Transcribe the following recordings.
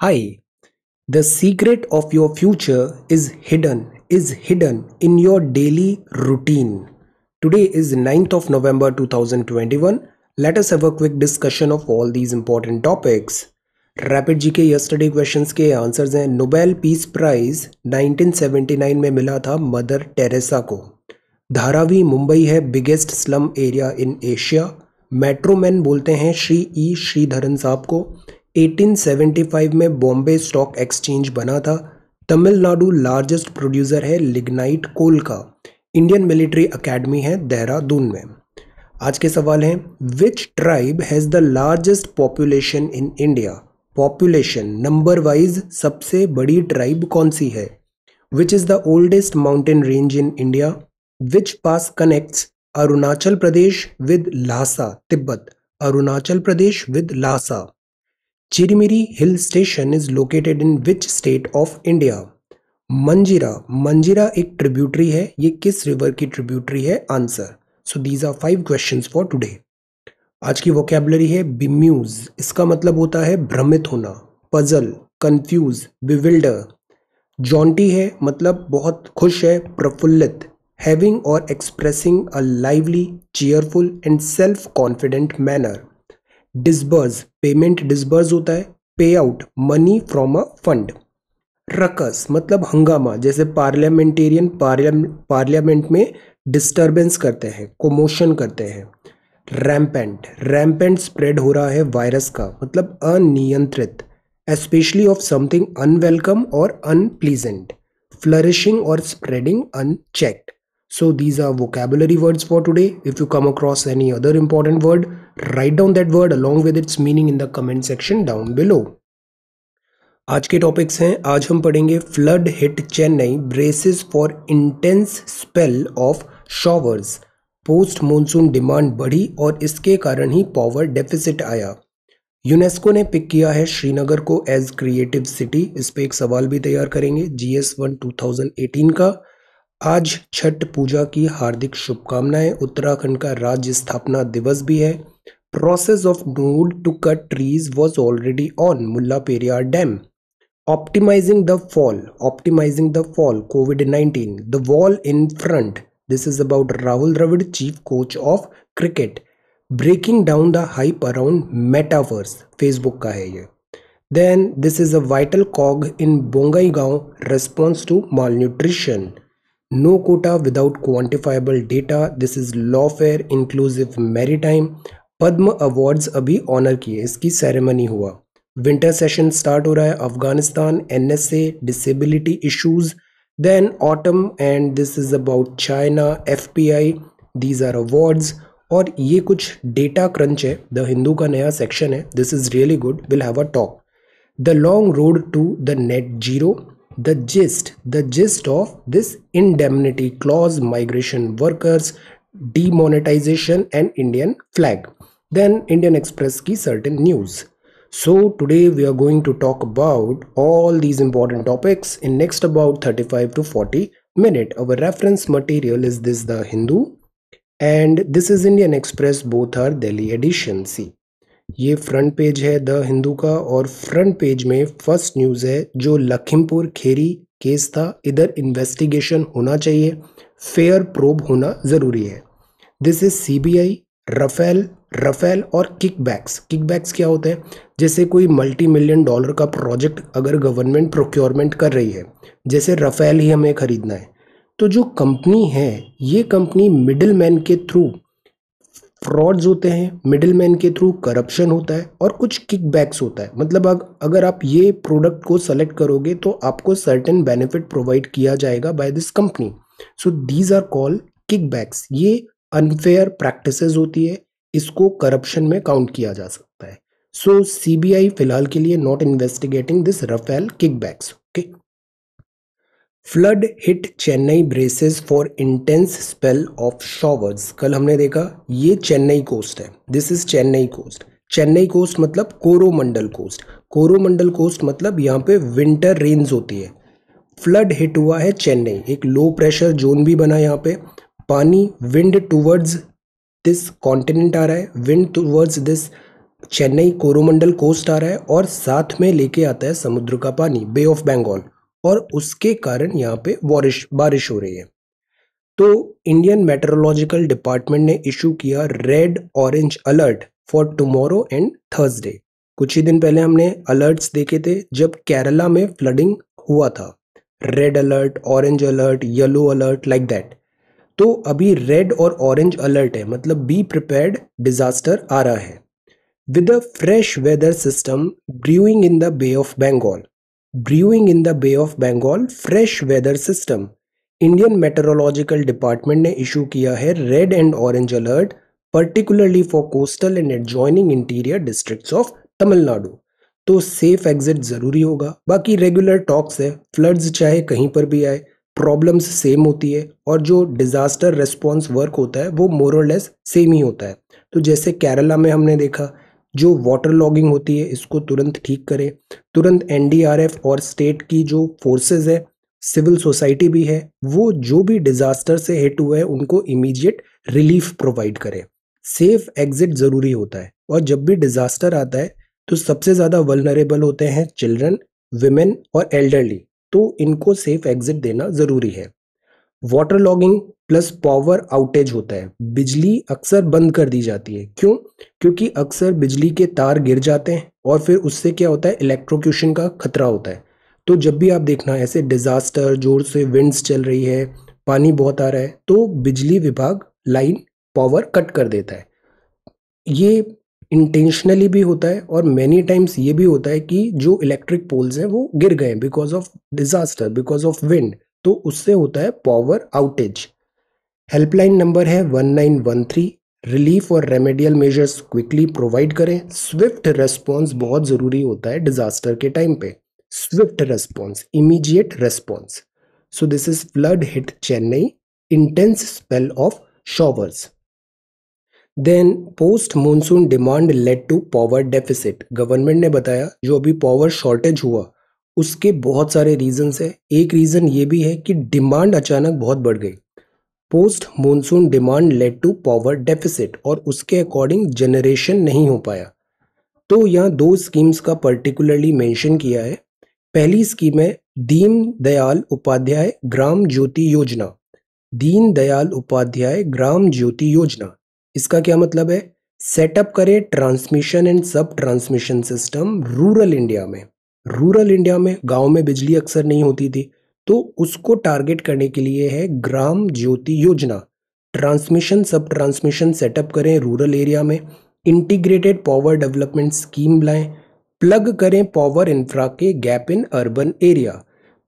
Hi, the secret of your future is hidden is hidden in your daily routine. Today is 9th of November 2021. Let us have a quick discussion of all these important topics. Rapid G K yesterday questions के answers हैं Nobel peace prize 1979 में मिला था mother Teresa को धारावी मुंबई है biggest slum area in Asia metro man बोलते हैं श्री ई श्रीधरन साहब को 1875 में बॉम्बे स्टॉक एक्सचेंज बना था। तमिलनाडु लार्जेस्ट प्रोड्यूसर है लिग्नाइट कोल का इंडियन मिलिट्री अकेडमी है देहरादून में। आज के सवाल हैं which tribe has the largest population in India population number wise सबसे बड़ी ट्राइब कौन सी है? Which is the oldest mountain range in India which pass connects Arunachal Pradesh with Lhasa Tibet Arunachal Pradesh with Lhasa Chirmiri hill station is located in which state of India Manjira Manjira एक tributary है। ये किस river की tributary है? Answer so these are five question for today आज की vocabulary है बिम्यूज इसका मतलब होता है भ्रमित होना पजल कंफ्यूज बिविल्डर जॉन्टी है मतलब बहुत खुश है, प्रफुल्लित. हैविंग और expressing a lively cheerful and self confident manner disburse payment disburse होता है. Pay out money from a fund ruckus मतलब हंगामा. जैसे पार्लियामेंटेरियन पार्लियामेंट में डिस्टरबेंस करते हैं. कोमोशन करते हैं. रैम्पेंट रैम्पेंट स्प्रेड हो रहा है वायरस का. मतलब अनियंत्रित. एस्पेशली ऑफ़ समथिंग अनवेलकम और अनप्लीजेंट फ्लरिशिंग और spreading unchecked So these are vocabulary words for today. If you come across any other important word, write down that word along with its meaning in the comment section down below. आज के topics हैं आज हम पढ़ेंगे flood hit Chennai braces for intense spell of showers post monsoon demand बढ़ी और इसके कारण ही पावर डेफिसिट आया यूनेस्को ने पिक किया है श्रीनगर को एज क्रिएटिव सिटी इस पे एक सवाल भी तैयार करेंगे जीएस वन 2018 का आज छठ पूजा की हार्दिक शुभकामनाएँ। उत्तराखंड का राज्य स्थापना दिवस भी है। Process of nod to cut trees was already on Mullaperiyar dam optimizing the fall optimizing the fall covid nineteen the wall in front this is about Rahul Dravid chief coach of cricket breaking down the hype around metaverse Facebook का है ये। Then this is a vital cog in Bongaigaon response to malnutrition no without quantifiable data this is lawfare inclusive मेरी time Padma awards अभी honour किए इसकी ceremony हुआ winter session start हो रहा है Afghanistan N S A disability issues then autumn and this is about China F P I these are awards और ये कुछ डेटा क्रंच है. द हिंदू का नया सेक्शन है. This is really good will have a talk the long road to the net zero the gist the gist of this indemnity clause migration workers demonetization and indian flag. Then indian express key certain news. So today we are going to talk about all these important topics in next about 35 to 40 minute. Our reference material is this the hindu. And this is indian express both are delhi edition see ये front page है the Hindu का और front page में first news है, जो Lakhimpur Kheri case था। इधर investigation होना चाहिए फेयर प्रोब होना ज़रूरी है। This is C B I Rafale Rafale और किकबैक्स किकबैक्स क्या होते हैं? जैसे कोई मल्टी मिलियन डॉलर का प्रोजेक्ट अगर गवर्नमेंट प्रोक्योरमेंट कर रही है, जैसे रफेल ही हमें ख़रीदना है। तो जो कंपनी है, ये कंपनी मिडिल मैन के थ्रू फ्रॉड्स होते हैं मिडिल मैन के थ्रू करप्शन होता है और कुछ किकबैक्स होता है। मतलब अगर आप ये प्रोडक्ट को सेलेक्ट करोगे तो आपको सर्टेन बेनिफिट प्रोवाइड किया जाएगा by this company so these are call kickbacks ये अनफेयर प्रैक्टिसेस होती है, इसको करप्शन में काउंट किया जा सकता है। सो सीबीआई फ़िलहाल के लिए not investigating this Rafale kickbacks flood hit Chennai braces for intense spell of showers कल हमने देखा, ये चेन्नई कोस्ट है। This is Chennai coast Chennai coast मतलब कोरोमंडल कोस्ट कोरोमंडल कोस्ट मतलब यहाँ पे विंटर रेन्स होती है। फ्लड हिट हुआ है चेन्नई एक लो प्रेशर जोन भी बना यहाँ पे। पानी विंड टूवर्ड्स दिस कॉन्टिनेंट आ रहा है। Wind towards this Chennai Coromandel coast आ रहा है और साथ में लेके आता है समुद्र का पानी बे ऑफ़ बंगाल और उसके कारण यहाँ पे बारिश बारिश हो रही है। तो इंडियन मेट्रोलॉजिकल डिपार्टमेंट ने इशू किया red orange alert for tomorrow and Thursday कुछ ही दिन पहले हमने अलर्ट्स देखे थे जब केरला में फ्लडिंग हुआ था। Red alert orange alert yellow alert like that तो अभी रेड और ऑरेंज अलर्ट है मतलब बी प्रिपेयर्ड डिजास्टर आ रहा है। With a fresh weather system brewing in the Bay of Bengal brewing in the Bay of Bengal fresh weather system Indian Meteorological Department ने issue किया है red and orange alert particularly for coastal and adjoining interior districts of Tamil Nadu तो safe exit ज़रूरी होगा। बाकी regular talks है। Floods चाहे कहीं पर भी आए प्रॉब्लम्स सेम होती है। और जो डिज़ास्टर रिस्पॉन्स वर्क होता है, वो मोर और लेस सेम ही होता है। तो जैसे केरला में हमने देखा जो वाटर लॉगिंग होती है, इसको तुरंत ठीक करें। तुरंत एनडीआरएफ और स्टेट की जो फोर्सेज है सिविल सोसाइटी भी है, वो जो भी डिज़ास्टर से हिट हुए हैं, उनको इमीडिएट रिलीफ प्रोवाइड करे। सेफ़ एग्जिट ज़रूरी होता है और जब भी डिज़ास्टर आता है तो सबसे ज़्यादा वलनरेबल होते हैं चिल्ड्रन विमेन और एल्डरली तो इनको सेफ़ एग्जिट देना ज़रूरी है। Water logging plus power outage होता है। बिजली अक्सर बंद कर दी जाती है। क्यों? क्योंकि अक्सर बिजली के तार गिर जाते हैं और फिर उससे क्या होता है? इलेक्ट्रोक्यूशन का खतरा होता है। तो जब भी आप देखना, ऐसे डिजास्टर ज़ोर से विंड्स चल रही है, पानी बहुत आ रहा है तो बिजली विभाग लाइन पावर कट कर देता है। ये इंटेंशनली भी होता है और मैनी टाइम्स ये भी होता है कि जो इलेक्ट्रिक पोल्स हैं, वो गिर गए because of disaster because of wind तो उससे होता है पावर आउटेज हेल्पलाइन नंबर है one nine one three relief और रेमेडियल मेजर्स क्विकली प्रोवाइड करें. स्विफ्ट रेस्पॉन्स बहुत ज़रूरी होता है डिजास्टर के टाइम पे. Swift response immediate response so this is flood hit Chennai intense spell of showers then post monsoon demand led to power deficit government ने बताया, जो अभी पावर शॉर्टेज हुआ उसके बहुत सारे रीजंस है। एक रीज़न ये भी है कि डिमांड अचानक बहुत बढ़ गई। Post monsoon demand led to power deficit और उसके अकॉर्डिंग जनरेशन नहीं हो पाया। तो यहाँ दो स्कीम्स का पर्टिकुलरली मेंशन किया है। पहली स्कीम है दीन दयाल उपाध्याय ग्राम ज्योति योजना। दीन दयाल उपाध्याय ग्राम ज्योति योजना। इसका क्या मतलब है? सेटअप करें transmission and sub transmission system rural India में। रूरल इंडिया में, गाँव में बिजली अक्सर नहीं होती थी तो उसको टारगेट करने के लिए है ग्राम ज्योति योजना। ट्रांसमिशन, सब ट्रांसमिशन सेटअप करें रूरल एरिया में, इंटीग्रेटेड पावर डेवलपमेंट स्कीम लाएँ, प्लग करें पावर इंफ्रा के गैप इन अर्बन एरिया।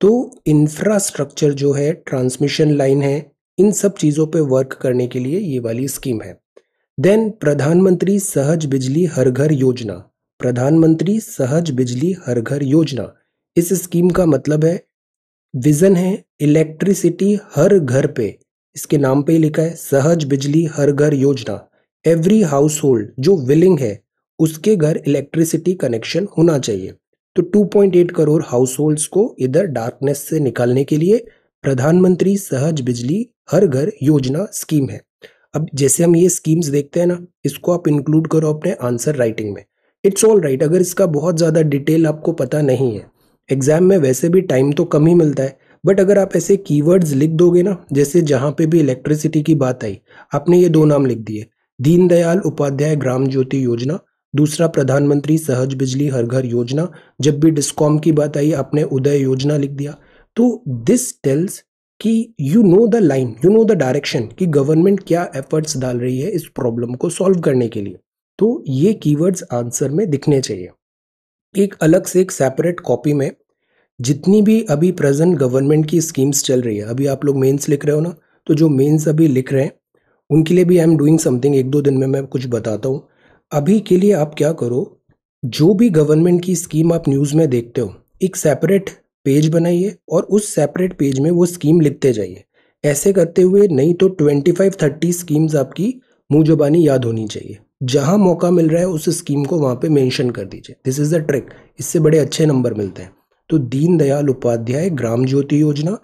तो इंफ्रास्ट्रक्चर जो है, ट्रांसमिशन लाइन है, इन सब चीज़ों पे वर्क करने के लिए ये वाली स्कीम है। देन प्रधानमंत्री सहज बिजली हर घर योजना। प्रधानमंत्री सहज बिजली हर घर योजना। इस स्कीम का मतलब है, विजन है इलेक्ट्रिसिटी हर घर पे। इसके नाम पे ही लिखा है, सहज बिजली हर घर योजना। एवरी हाउस होल्ड जो विलिंग है, उसके घर इलेक्ट्रिसिटी कनेक्शन होना चाहिए। तो 2.8 करोड़ हाउस होल्ड्स को इधर डार्कनेस से निकालने के लिए प्रधानमंत्री सहज बिजली हर घर योजना स्कीम है। अब जैसे हम ये स्कीम्स देखते हैं ना, इसको आप इंक्लूड करो अपने आंसर राइटिंग में। इट्स ऑल राइट अगर इसका बहुत ज़्यादा डिटेल आपको पता नहीं है। एग्ज़ाम में वैसे भी टाइम तो कम ही मिलता है बट अगर आप ऐसे कीवर्ड्स लिख दोगे ना, जैसे जहाँ पे भी इलेक्ट्रिसिटी की बात आई, आपने ये दो नाम लिख दिए, दीनदयाल उपाध्याय ग्राम ज्योति योजना, दूसरा प्रधानमंत्री सहज बिजली हर घर योजना, जब भी डिस्कॉम की बात आई, आपने उदय योजना लिख दिया। तो दिस टेल्स कि you know the line you know the direction कि गवर्नमेंट क्या एफर्ट्स डाल रही है इस प्रॉब्लम को सॉल्व करने के लिए। तो ये कीवर्ड्स आंसर में दिखने चाहिए। एक अलग से एक सेपरेट कॉपी में जितनी भी अभी प्रेजेंट गवर्नमेंट की स्कीम्स चल रही है, अभी आप लोग मेंस लिख रहे हो ना तो जो मेंस अभी लिख रहे हैं, उनके लिए भी आई एम डूइंग समथिंग एक दो दिन में मैं कुछ बताता हूँ। अभी के लिए आप क्या करो, जो भी गवर्नमेंट की स्कीम आप न्यूज़ में देखते हो, एक सेपरेट पेज बनाइए और उस सेपरेट पेज में वो स्कीम लिखते जाइए। ऐसे करते हुए नहीं तो ट्वेंटी फाइव थर्टी स्कीम्स आपकी मुँह जबानी याद होनी चाहिए। जहाँ मौका मिल रहा है, उस स्कीम को वहाँ पे मेंशन कर दीजिए। दिस इज़ द ट्रिक इससे बड़े अच्छे नंबर मिलते हैं। तो दीन दयाल उपाध्याय ग्राम ज्योति योजना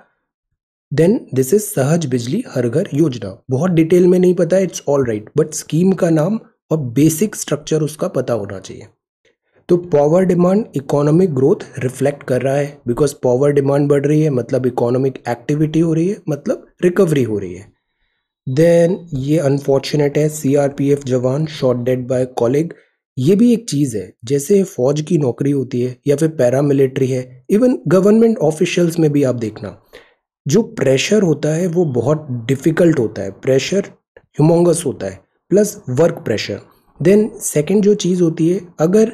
देन दिस इज़ सहज बिजली हर घर योजना। बहुत डिटेल में नहीं पता है it's all right but scheme का नाम और बेसिक स्ट्रक्चर उसका पता होना चाहिए। तो power demand economic growth reflect कर रहा है बिकॉज़ पावर डिमांड बढ़ रही है मतलब इकोनॉमिक एक्टिविटी हो रही है मतलब रिकवरी हो रही है। देन ये अनफॉर्चुनेट है सीआरपीएफ जवान शॉट डेड बाय कॉलेग ये भी एक चीज़ है, जैसे फौज की नौकरी होती है, या फिर पैरामिलिट्री है इवन गवर्नमेंट ऑफिशियल्स में भी आप देखना। जो प्रेशर होता है, वो बहुत डिफ़िकल्ट होता है। प्रेशर ह्यूमोंगस होता है plus work pressure then second जो चीज़ होती है, अगर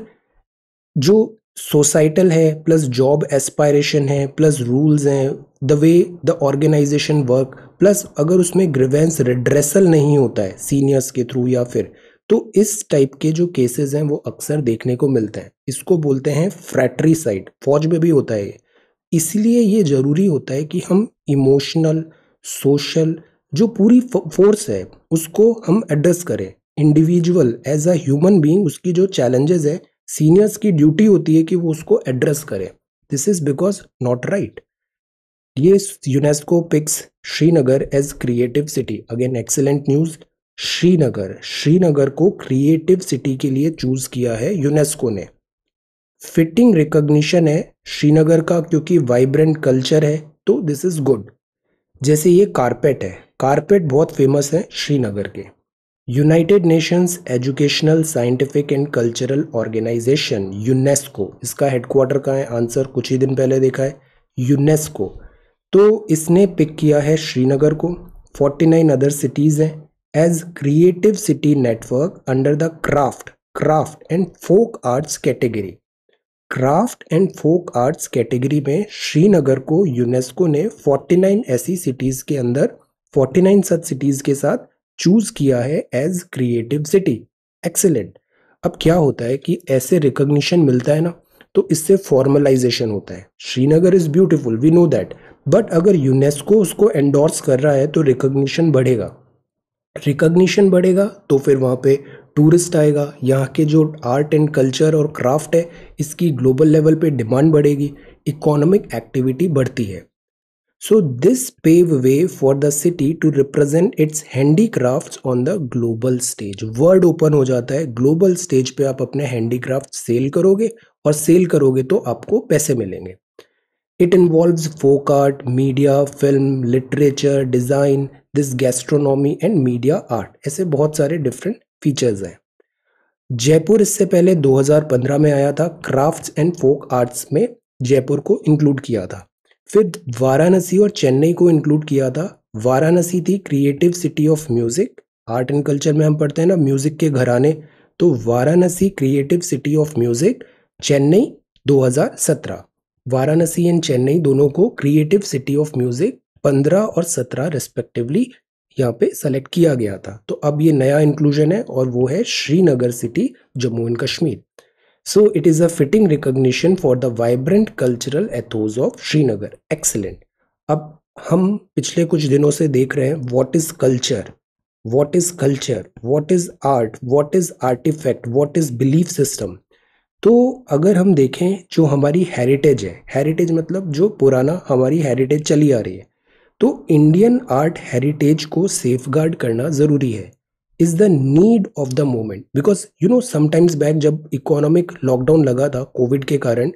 जो सोसाइटल है प्लस जॉब एस्पायरेशन है प्लस रूल्स हैं the way the organization work plus अगर उसमें ग्रिवेंस रिड्रेसल नहीं होता है सीनियर्स के थ्रू या फिर तो इस टाइप के जो केसेस हैं, वो अक्सर देखने को मिलते हैं। इसको बोलते हैं फ्रैटरी साइड फौज में भी होता है इसलिए ये ज़रूरी होता है कि हम इमोशनल सोशल जो पूरी फोर्स है, उसको हम एड्रेस करें। Individual as a human being उसकी जो चैलेंजेस है सीनियर्स की ड्यूटी होती है कि वो उसको एड्रेस करें। This is because not right ये UNESCO picks Srinagar as creative city again excellent news Srinagar Srinagar को क्रिएटिव सिटी के लिए चूज़ किया है यूनेस्को ने। फिटिंग रिकॉग्निशन है श्रीनगर का क्योंकि वाइब्रेंट कल्चर है तो दिस इज़ गुड जैसे ये कारपेट है। कारपेट बहुत फ़ेमस है श्रीनगर के। United Nations Educational Scientific and Cultural Organization UNESCO इसका हेडक्वार्टर कहाँ है? आंसर कुछ ही दिन पहले देखा है। यूनेस्को तो इसने पिक किया है श्रीनगर को। 49 अदर सिटीज़ हैं। As creative city network under the craft craft and folk arts category craft and folk arts category में श्रीनगर को यूनेस्को ने 49 ऐसी सिटीज़ के अंदर 49 सच सिटीज़ के साथ चूज़ किया है एज क्रिएटिव सिटी एक्सेलेंट अब क्या होता है कि ऐसे रिकॉग्निशन मिलता है ना तो इससे फॉर्मलाइजेशन होता है। Srinagar is beautiful we know that but अगर यूनेस्को उसको एंडोर्स कर रहा है तो रिकॉग्निशन बढ़ेगा। रिकॉग्निशन बढ़ेगा तो फिर वहाँ पे टूरिस्ट आएगा। यहाँ के जो आर्ट एंड कल्चर और क्राफ्ट है, इसकी ग्लोबल लेवल पे डिमांड बढ़ेगी। इकोनॉमिक एक्टिविटी बढ़ती है। So, this pave way for the city to represent its handicrafts on the global stage. World open हो जाता है ग्लोबल स्टेज पे आप अपने हैंडीक्राफ्ट सेल करोगे और सेल करोगे तो आपको पैसे मिलेंगे। It involves folk art media film literature design this gastronomy and media art ऐसे बहुत सारे डिफरेंट फीचर्स हैं। जयपुर इससे पहले 2015 में आया था क्राफ्ट्स एंड फोक आर्ट्स में जयपुर को इंक्लूड किया था। फिर वाराणसी और चेन्नई को इंक्लूड किया था। वाराणसी थी creative city of music art and culture में हम पढ़ते हैं ना म्यूज़िक के घराने। तो Varanasi creative city of music Chennai 2017 Varanasi and Chennai दोनों को क्रिएटिव सिटी ऑफ़ म्यूज़िक 15 और 17 रिस्पेक्टिवली यहाँ पे सेलेक्ट किया गया था। तो अब ये नया इंक्लूजन है और वो है Srinagar city Jammu and Kashmir. So, it is a fitting recognition for the vibrant cultural ethos of Srinagar. Excellent. अब हम पिछले कुछ दिनों से देख रहे हैं what is culture what is culture what is art what is artifact what is belief system तो अगर हम देखें जो हमारी हेरिटेज है हेरिटेज मतलब जो पुराना हमारी हेरिटेज चली आ रही है तो इंडियन आर्ट हेरिटेज को सेफगार्ड करना ज़रूरी है। Is the need of the moment because you know sometimes back जब इकोनॉमिक लॉकडाउन लगा था कोविड के कारण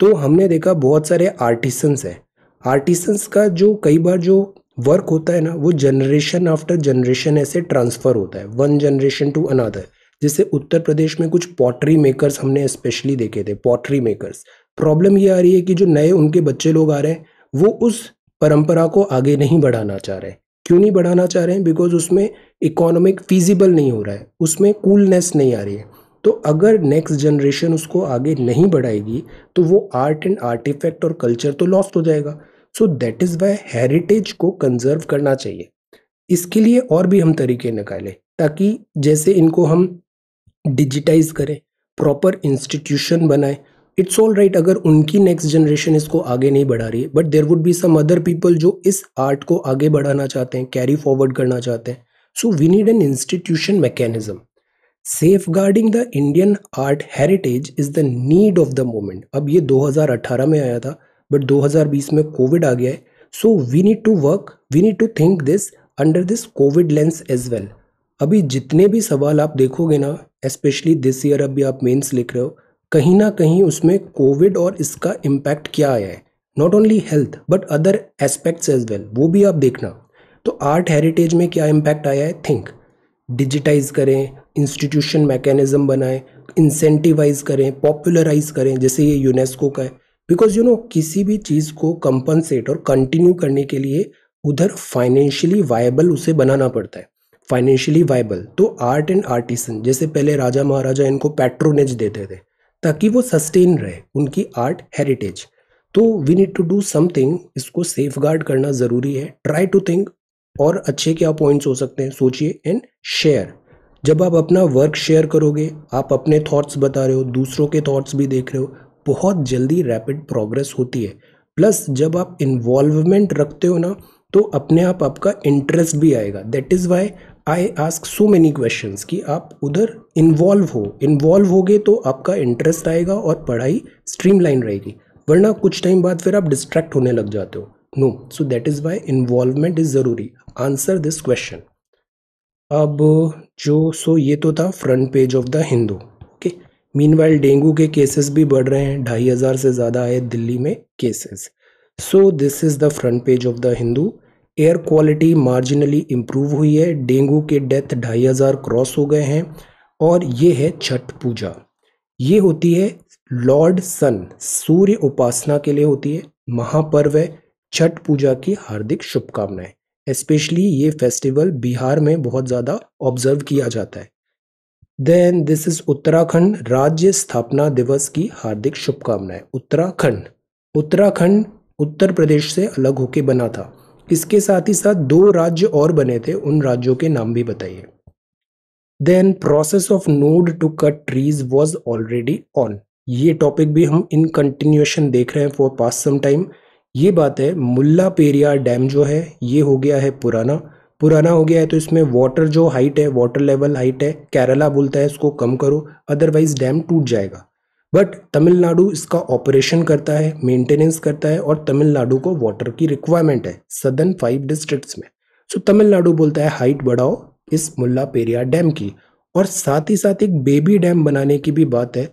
तो हमने देखा बहुत सारे आर्टिसंस हैं। आर्टिसंस का जो कई बार जो वर्क होता है ना, वो जनरेशन आफ्टर जनरेशन ऐसे ट्रांसफ़र होता है। वन जनरेशन टू अनदर जैसे उत्तर प्रदेश में कुछ पॉटरी मेकर्स हमने स्पेशली देखे थे पॉटरी मेकर्स प्रॉब्लम ये आ रही है कि जो नए उनके बच्चे लोग आ रहे हैं, वो उस परंपरा को आगे नहीं बढ़ाना चाह रहे क्यों नहीं बढ़ाना चाह रहे हैं? बिकॉज़ उसमें इकोनॉमिक फीजिबल नहीं हो रहा है। उसमें कूलनेस नहीं आ रही है। तो अगर नेक्स्ट जनरेशन उसको आगे नहीं बढ़ाएगी तो वो आर्ट एंड आर्टिफैक्ट और कल्चर तो लॉस्ट हो जाएगा। So that is why heritage को कंजर्व करना चाहिए। इसके लिए और भी हम तरीके निकालें, ताकि जैसे इनको हम डिजिटाइज करें प्रॉपर इंस्टीट्यूशन बनाएँ इट्स ऑल राइट अगर उनकी नेक्स्ट जनरेशन इसको आगे नहीं बढ़ा रही है but there would be some other people जो इस आर्ट को आगे बढ़ाना चाहते हैं कैरी फॉरवर्ड करना चाहते हैं। So we need an institution mechanism safeguarding the Indian art heritage is the need of the moment अब ये 2018 में आया था बट 2020 में कोविड आ गया है। So we need to work we need to think this under this COVID lens as well अभी जितने भी सवाल आप देखोगे ना स्पेशली दिस ईयर अभी आप मेंस लिख रहे हो कहीं ना कहीं उसमें कोविड और इसका इम्पैक्ट क्या आया है? Not only health but other aspects as well वो भी आप देखना। तो आर्ट हेरिटेज में क्या इम्पैक्ट आया है? थिंक डिजिटाइज करें इंस्टीट्यूशन मैकेनिज्म बनाएँ इंसेंटिवाइज करें पॉपुलराइज करें, जैसे ये यूनेस्को का है। बिकॉज़ यू नो किसी भी चीज़ को कंपनसेट और कंटिन्यू करने के लिए उधर फाइनेंशियली वायबल उसे बनाना पड़ता है। फाइनेंशियली वायबल तो आर्ट एंड आर्टिसन जैसे पहले राजा महाराजा इनको पैट्रोनेज देते थे। ताकि वो सस्टेन रहे उनकी आर्ट हेरिटेज तो we need to do something इसको सेफ़ गार्ड करना ज़रूरी है। ट्राई टू थिंक और अच्छे क्या पॉइंट्स हो सकते हैं, सोचिए एंड शेयर जब आप अपना वर्क शेयर करोगे, आप अपने थॉट्स बता रहे हो, दूसरों के थॉट्स भी देख रहे हो, बहुत जल्दी रैपिड प्रोग्रेस होती है। प्लस जब आप इन्वॉल्वमेंट रखते हो ना तो अपने आप आपका इंटरेस्ट भी आएगा। That is why I ask so many questions कि आप उधर इन्वॉल्व हो। इन्वॉल्व होगे तो आपका इंटरेस्ट आएगा और पढ़ाई स्ट्रीमलाइन रहेगी। वरना कुछ टाइम बाद फिर आप डिस्ट्रैक्ट होने लग जाते हो। No so that is why involvement is ज़रूरी। आंसर दिस क्वेश्चन अब जो सो ये तो था front page of the Hindu okay mean dengue के केसेस भी बढ़ रहे हैं। ढाई हज़ार से ज़्यादा आए दिल्ली में cases so this is the front page of the Hindu air quality marginally improve हुई है। डेंगू के डेथ ढाई हज़ार क्रॉस हो गए हैं और ये है छठ पूजा। ये होती है लॉर्ड सन सूर्य उपासना के लिए होती है। महापर्व है। छठ पूजा की हार्दिक शुभकामनाएँ। स्पेशली ये फेस्टिवल बिहार में बहुत ज़्यादा ऑब्ज़र्व किया जाता है। देन दिस इज़ उत्तराखंड, राज्य स्थापना दिवस की हार्दिक शुभकामनाएँ। उत्तराखंड उत्तराखंड उत्तर प्रदेश से अलग होके बना था। इसके साथ ही साथ दो राज्य और बने थे, उन राज्यों के नाम भी बताइए। Then process of nod to cut trees was already on ये टॉपिक भी हम इन कंटिन्यूएशन देख रहे हैं फॉर पास सम टाइम ये बात है, मुल्ला पेरिया डैम जो है, ये हो गया है पुराना। पुराना हो गया है तो इसमें वाटर जो हाइट है वाटर लेवल हाइट है केरला बोलता है इसको कम करो अदरवाइज़ डैम टूट जाएगा। बट तमिलनाडु इसका ऑपरेशन करता है मेंटेनेंस करता है और तमिलनाडु को वाटर की रिक्वायरमेंट है सदन फाइव डिस्ट्रिक्ट्स में। सो तमिलनाडु बोलता है हाइट बढ़ाओ इस मुल्ला पेरिया डैम की। और साथ ही साथ एक बेबी डैम बनाने की भी बात है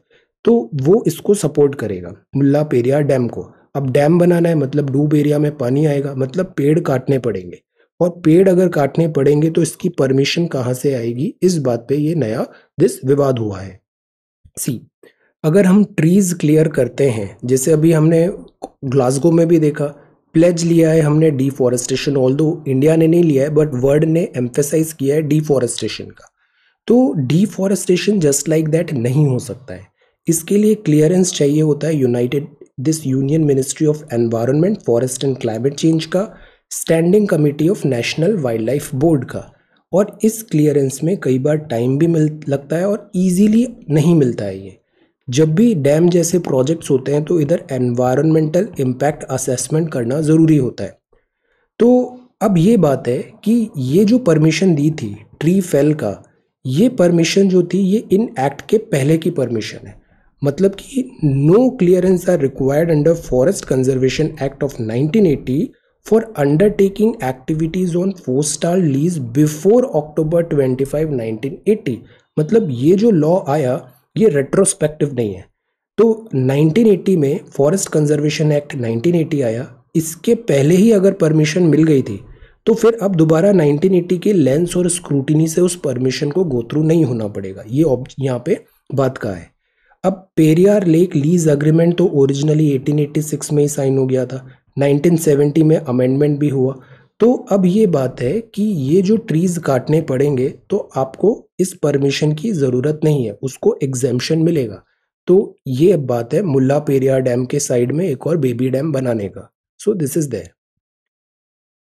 तो वो इसको सपोर्ट करेगा, मुल्ला पेरिया डैम को। अब डैम बनाना है मतलब डूब एरिया में पानी आएगा मतलब पेड़ काटने पड़ेंगे। और पेड़ अगर काटने पड़ेंगे तो इसकी परमिशन कहाँ से आएगी? इस बात पे ये नया दिस विवाद हुआ है। सी अगर हम ट्रीज क्लियर करते हैं, जैसे अभी हमने ग्लासगो में भी देखा प्लेज लिया है हमने डिफॉरेस्टेशन ऑल दो इंडिया ने नहीं लिया है बट वर्ल्ड ने एम्फेसाइज किया है डिफॉरेस्टेशन का। तो डिफॉरेस्टेशन जस्ट लाइक दैट नहीं हो सकता है। इसके लिए क्लियरेंस चाहिए होता है united this union ministry of environment forest and climate change का standing committee of national wildlife board का। और इस क्लियरेंस में कई बार टाइम भी मिल, लगता है और ईजीली नहीं मिलता है ये। जब भी डैम जैसे प्रोजेक्ट्स होते हैं तो इधर एनवायरमेंटल इम्पैक्ट असेसमेंट करना ज़रूरी होता है। तो अब ये बात है कि ये जो परमिशन दी थी ट्री फेल का, ये परमिशन जो थी, ये इन एक्ट के पहले की परमिशन है। मतलब कि no clearance are required under forest conservation act of 1980 for undertaking activities on forestal lease before October 25 1980 मतलब ये जो लॉ आया ये रेट्रोस्पेक्टिव नहीं है। तो 1980 में फॉरेस्ट कंजर्वेशन एक्ट 1980 आया। इसके पहले ही अगर परमिशन मिल गई थी तो फिर अब दोबारा 1980 के लेंस और स्क्रूटिनी से उस परमिशन को गो थ्रू नहीं होना पड़ेगा। ये यहाँ पे बात का है। अब पेरियार लेक लीज अग्रीमेंट तो ओरिजिनली 1886 में ही साइन हो गया था। 1970 में अमेंडमेंट भी हुआ। तो अब ये बात है कि ये जो ट्रीज काटने पड़ेंगे तो आपको इस परमिशन की ज़रूरत नहीं है, उसको एग्जेम्पन मिलेगा। तो ये अब बात है मुल्ला पेरिया डैम के साइड में एक और बेबी डैम बनाने का। So this is their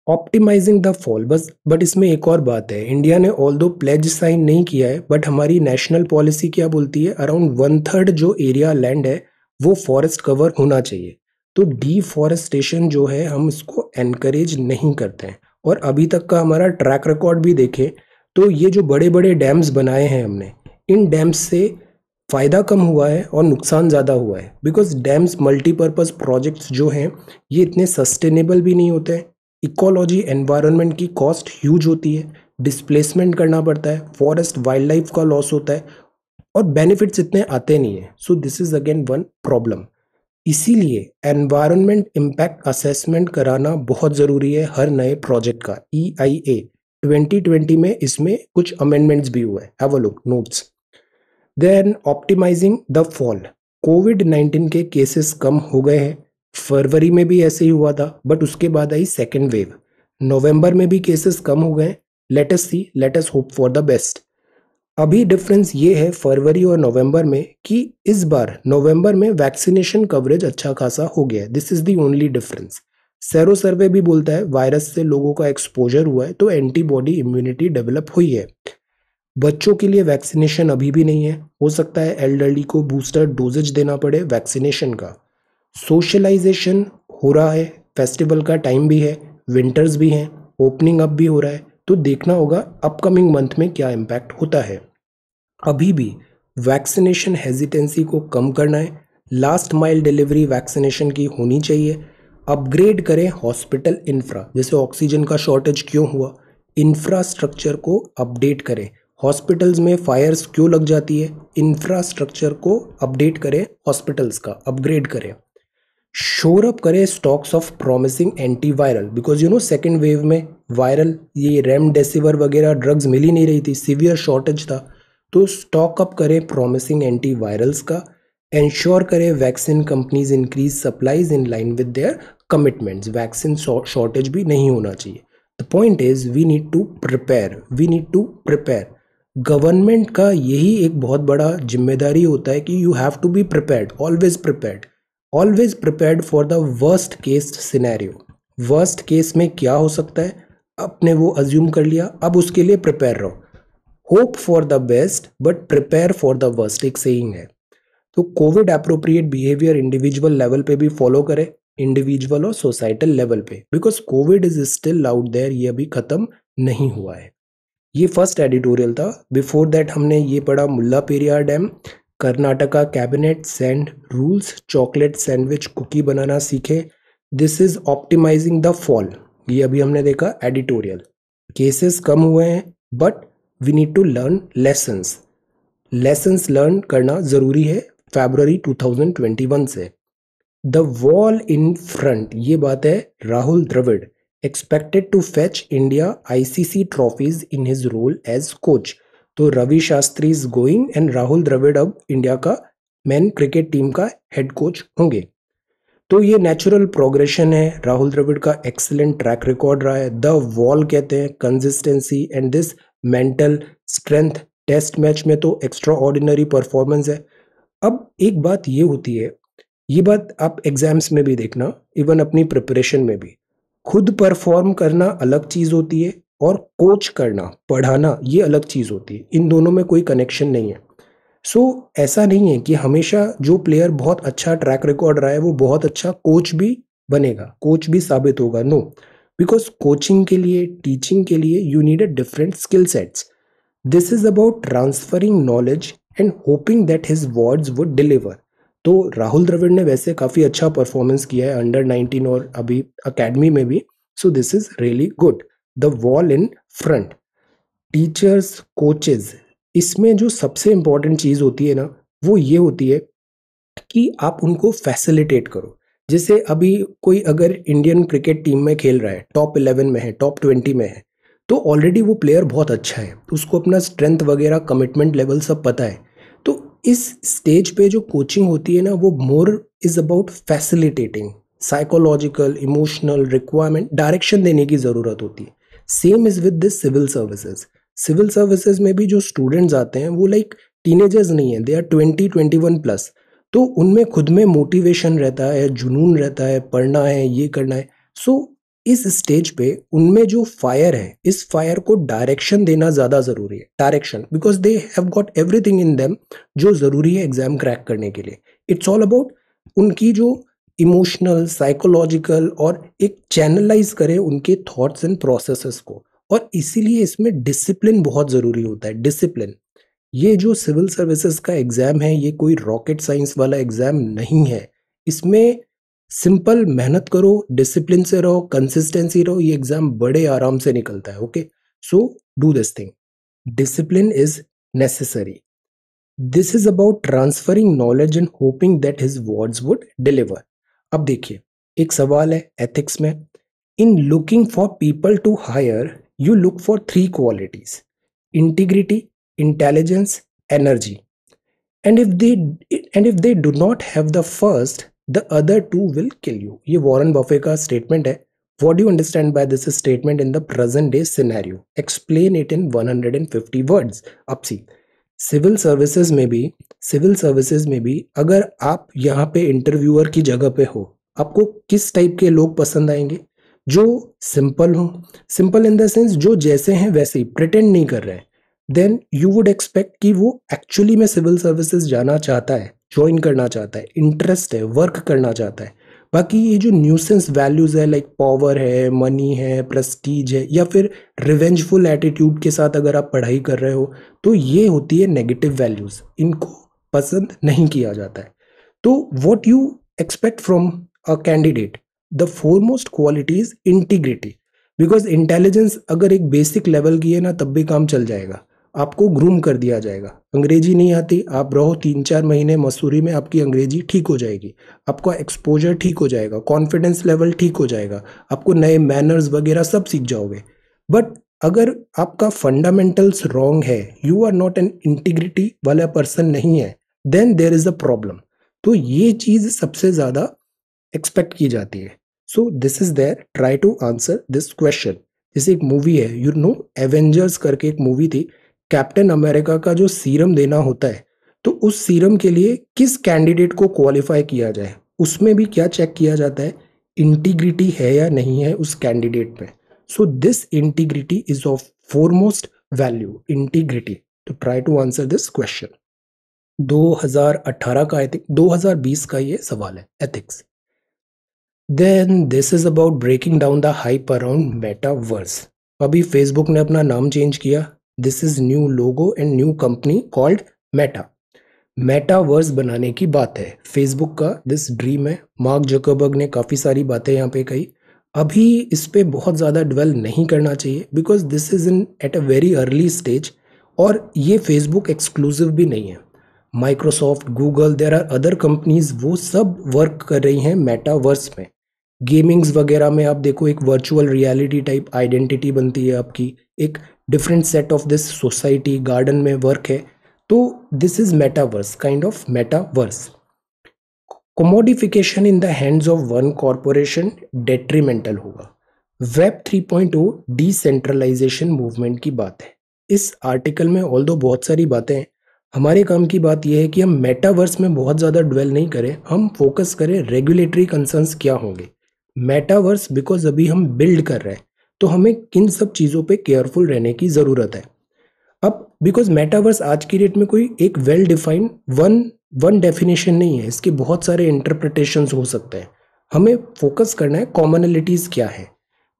optimizing the fall बस बट इसमें एक और बात है। इंडिया ने ऑल दो प्लेज साइन नहीं किया है बट हमारी नेशनल पॉलिसी क्या बोलती है? अराउंड वन थर्ड जो एरिया लैंड है, वो फॉरेस्ट कवर होना चाहिए। तो डिफॉरेस्टेशन जो है, हम इसको एनकरेज नहीं करते हैं। और अभी तक का हमारा ट्रैक रिकॉर्ड भी देखें तो ये जो बड़े बड़े डैम्स बनाए हैं हमने, इन डैम्स से फ़ायदा कम हुआ है और नुकसान ज़्यादा हुआ है। बिकॉज़ डैम्स मल्टीपर्पज़ प्रोजेक्ट्स जो हैं, ये इतने सस्टेनेबल भी नहीं होते हैं। इकोलॉजी एनवायरनमेंट की कॉस्ट ह्यूज होती है। डिस्प्लेसमेंट करना पड़ता है। फॉरेस्ट वाइल्ड लाइफ का लॉस होता है। और बेनिफिट्स इतने आते नहीं हैं। So this is again one problem इसीलिए एनवायरनमेंट इम्पैक्ट असेसमेंट कराना बहुत ज़रूरी है हर नए प्रोजेक्ट का। ई आई ए ट्वेंटी ट्वेंटी में इसमें कुछ अमेंडमेंट्स भी हुए have a look notes then optimizing the fall COVID nineteen के केसेस कम हो गए हैं। फरवरी में भी ऐसे ही हुआ था बट उसके बाद आई सेकेंड वेव नवंबर में भी केसेस कम हो गए latest see latest hope for the best अभी डिफरेंस ये है फरवरी और नवंबर में कि इस बार नवंबर में वैक्सीनेशन कवरेज अच्छा खासा हो गया है। This is the only difference sero survey भी बोलता है वायरस से लोगों का एक्सपोजर हुआ है तो एंटीबॉडी इम्यूनिटी डेवलप हुई है। बच्चों के लिए वैक्सीनेशन अभी भी नहीं है। हो सकता है एल्डरली को बूस्टर डोजेज देना पड़े वैक्सीनेशन का। सोशलाइजेशन हो रहा है फेस्टिवल का टाइम भी है विंटर्स भी हैं ओपनिंग अप भी हो रहा है। तो देखना होगा अपकमिंग मंथ में क्या इम्पैक्ट होता है। अभी भी वैक्सीनेशन हेजिटेंसी को कम करना है। लास्ट माइल डिलीवरी वैक्सीनेशन की होनी चाहिए। अपग्रेड करें हॉस्पिटल इंफ्रा जैसे ऑक्सीजन का शॉर्टेज क्यों हुआ? इंफ्रास्ट्रक्चर को अपडेट करें। हॉस्पिटल्स में फायर्स क्यों लग जाती है? इंफ्रास्ट्रक्चर को अपडेट करें हॉस्पिटल्स का अपग्रेड करें। शोर अप करें stocks of promising antiviral because you know second wave में वायरल ये रेमडेसिविर वगैरह ड्रग्स मिल ही नहीं रही थी सीवियर शॉर्टेज था तो स्टॉक अप करें प्रॉमिसिंग एंटीवायरल्स का एंश्योर करें vaccine companies increase supplies in line with their commitments vaccine shortage भी नहीं होना चाहिए। The point is we need to prepare we need to prepare government का यही एक बहुत बड़ा ज़िम्मेदारी होता है कि you have to be prepared always prepared always prepared for the worst case scenario worst case में क्या हो सकता है? अपने वो अज्यूम कर लिया, अब उसके लिए प्रिपेयर रहो। Hope for the best but prepare for the worst एक सेइंग है। तो COVID appropriate behaviour individual level पे भी फॉलो करें इंडिविजुअल और सोसाइटल लेवल पे। Because COVID is still out there ये अभी खत्म नहीं हुआ है। ये फ़र्स्ट एडिटोरियल था। बिफोर दैट हमने ये पढ़ा Mulla Periyar dam Karnataka cabinet send rules chocolate sandwich cookie बनाना सीखे। This is optimizing the fall ये अभी हमने देखा एडिटोरियल केसेस कम हुए हैं but we need to learn lessons lessons learn करना ज़रूरी है फेबररी 2021 से। द वॉल इन फ्रंट ये बात है Rahul Dravid. Expected to fetch India ICC trophies in his role as coach. तो Ravi Shastri is going and Rahul Dravid अब India का मैन क्रिकेट टीम का हेड कोच होंगे तो ये नेचुरल प्रोग्रेशन है। राहुल द्रविड़ का एक्सीलेंट ट्रैक रिकॉर्ड रहा है। द वॉल कहते हैं consistency and this mental strength test match में तो एक्स्ट्रा ऑर्डिनरी परफॉर्मेंस है। अब एक बात ये होती है, ये बात आप एग्ज़ाम्स में भी देखना इवन अपनी प्रिपरेशन में भी। खुद परफॉर्म करना अलग चीज़ होती है और कोच करना पढ़ाना ये अलग चीज़ होती है। इन दोनों में कोई कनेक्शन नहीं है। सो so, ऐसा नहीं है कि हमेशा जो प्लेयर बहुत अच्छा ट्रैक रिकॉर्ड रहा है वो बहुत अच्छा कोच भी बनेगा कोच भी साबित होगा। नो बिकॉज़ कोचिंग के लिए टीचिंग के लिए you need a different skill sets this is about transferring knowledge and hoping that his words would deliver to Rahul Dravid ने वैसे काफ़ी अच्छा परफॉर्मेंस किया है अंडर 19 और अभी अकेडमी में भी। So this is really good the wall in front teachers coaches इसमें जो सबसे इंपॉर्टेंट चीज़ होती है ना, वो ये होती है कि आप उनको फैसिलिटेट करो। जैसे अभी कोई अगर इंडियन क्रिकेट टीम में खेल रहा है टॉप इलेवन में है टॉप ट्वेंटी में है तो ऑलरेडी वो प्लेयर बहुत अच्छा है। उसको अपना स्ट्रेंथ वगैरह कमिटमेंट लेवल सब पता है। तो इस स्टेज पे जो कोचिंग होती है ना, वो more is about facilitating psychological emotional requirement direction देने की ज़रूरत होती है। Same is with this civil services civil services में भी जो स्टूडेंट्स आते हैं वो लाइक टीनेजर्स नहीं है they are twenty twenty one plus तो उनमें खुद में मोटिवेशन रहता है जुनून रहता है पढ़ना है ये करना है। सो so, इस स्टेज पे उनमें जो फायर है इस फायर को डायरेक्शन देना ज़्यादा ज़रूरी है। Direction because they have got everything in them जो ज़रूरी है एग्ज़ाम क्रैक करने के लिए। इट्स ऑल अबाउट उनकी जो इमोशनल साइकोलॉजिकल और एक चैनलाइज करें उनके थॉट्स एंड प्रोसेसेस को। और इसीलिए इसमें डिसिप्लिन बहुत ज़रूरी होता है डिसिप्लिन ये जो सिविल सर्विसेज़ का एग्ज़ाम है, ये कोई रॉकेट साइंस वाला एग्ज़ाम नहीं है। इसमें सिंपल मेहनत करो डिसिप्लिन से रहो कंसिस्टेंसी रहो, ये एग्ज़ाम बड़े आराम से निकलता है okay so do this thing discipline is necessary. This is about transferring knowledge and hoping that his words would deliver. अब देखिए, एक सवाल है एथिक्स में। In looking for people to hire you look for three qualities integrity intelligence energy and if they and if they do not have the first the other two will kill you ये Warren Buffett का statement है। What you understand by this statement in the present day scenario explain it in one hundred and fifty words UPSC civil services में भी, civil services में भी, अगर आप यहाँ पे इंटरव्यूअर की जगह पे हो, आपको किस टाइप के लोग पसंद आएँगे? जो सिंपल हो सिंपल इन द सेंस जो जैसे हैं वैसे ही प्रिटेंड नहीं कर रहे हैं। देन यू वुड एक्सपेक्ट कि वो एक्चुअली में सिविल सर्विसेज़ जाना चाहता है ज्वाइन करना चाहता है इंटरेस्ट है वर्क करना चाहता है। बाकी ये जो न्यूसेंस वैल्यूज़ है लाइक पावर है मनी है प्रस्टीज है, या फिर रिवेंजफुल एटीट्यूड के साथ अगर आप पढ़ाई कर रहे हो तो ये होती है नेगेटिव वैल्यूज़ इनको पसंद नहीं किया जाता है। तो what you expect from a candidate the foremost quality is integrity because intelligence अगर एक बेसिक लेवल की है ना, तब भी काम चल जाएगा। आपको ग्रूम कर दिया जाएगा। अंग्रेज़ी नहीं आती, आप रहो तीन चार महीने मसूरी में, आपकी अंग्रेज़ी ठीक हो जाएगी। आपका एक्सपोजर ठीक हो जाएगा कॉन्फिडेंस लेवल ठीक हो जाएगा, आपको नए मैनर्स वगैरह सब सीख जाओगे। बट अगर आपका फंडामेंटल्स रॉन्ग है you are not an integrity वाला पर्सन नहीं है then there is a problem तो ये चीज़ सबसे ज़्यादा एक्सपेक्ट की जाती है। So this is there try to answer this question जैसे एक मूवी है यू नो एवेंजर्स करके एक मूवी थी कैप्टन अमेरिका का जो सीरम देना होता है तो उस सीरम के लिए किस कैंडिडेट को क्वालिफाई किया जाए? उसमें भी क्या चेक किया जाता है? इंटीग्रिटी है या नहीं है उस कैंडिडेट में? So this integrity is of foremost value integrity तो try to answer this question 2018 का आई थिंक 2020 का ये सवाल है ethics then this is about breaking down the hype around metaverse अभी फेसबुक ने अपना नाम चेंज किया this is new logo and new company called Meta metaverse बनाने की बात है। फेसबुक का दिस ड्रीम है। मार्क जकबर्ग ने काफ़ी सारी बातें यहाँ पे कही। अभी इस पर बहुत ज़्यादा डिवेल नहीं करना चाहिए because this is in at a very early stage और ये फेसबुक एक्सक्लूसिव भी नहीं है। Microsoft Google there are other companies वो सब वर्क कर रही हैं मेटावर्स में। गेमिंग्स वगैरह में आप देखो एक वर्चुअल रियलिटी टाइप आइडेंटिटी बनती है आपकी। एक different set of this society garden में वर्क है तो this is metaverse kind of metaverse commodification in the hands of one corporation detrimental होगा वेब 3.0 डिसेंट्रलाइजेशन मूवमेंट की बात है। इस आर्टिकल में ऑल बहुत सारी बातें हैं, हमारे काम की बात यह है कि हम मेटावर्स में बहुत ज़्यादा ड्वेल नहीं करें, हम फोकस करें रेगुलेटरी कंसर्न्स क्या होंगे। मेटावर्स बिकॉज़ अभी हम बिल्ड कर रहे हैं। तो हमें किन सब चीज़ों पे केयरफुल रहने की ज़रूरत है। अब बिकॉज़ मेटावर्स आज की डेट में कोई एक well defined one one definition नहीं है, इसके बहुत सारे इंटरप्रिटेशन हो सकते हैं। हमें फोकस करना है कॉमनलिटीज़ क्या है।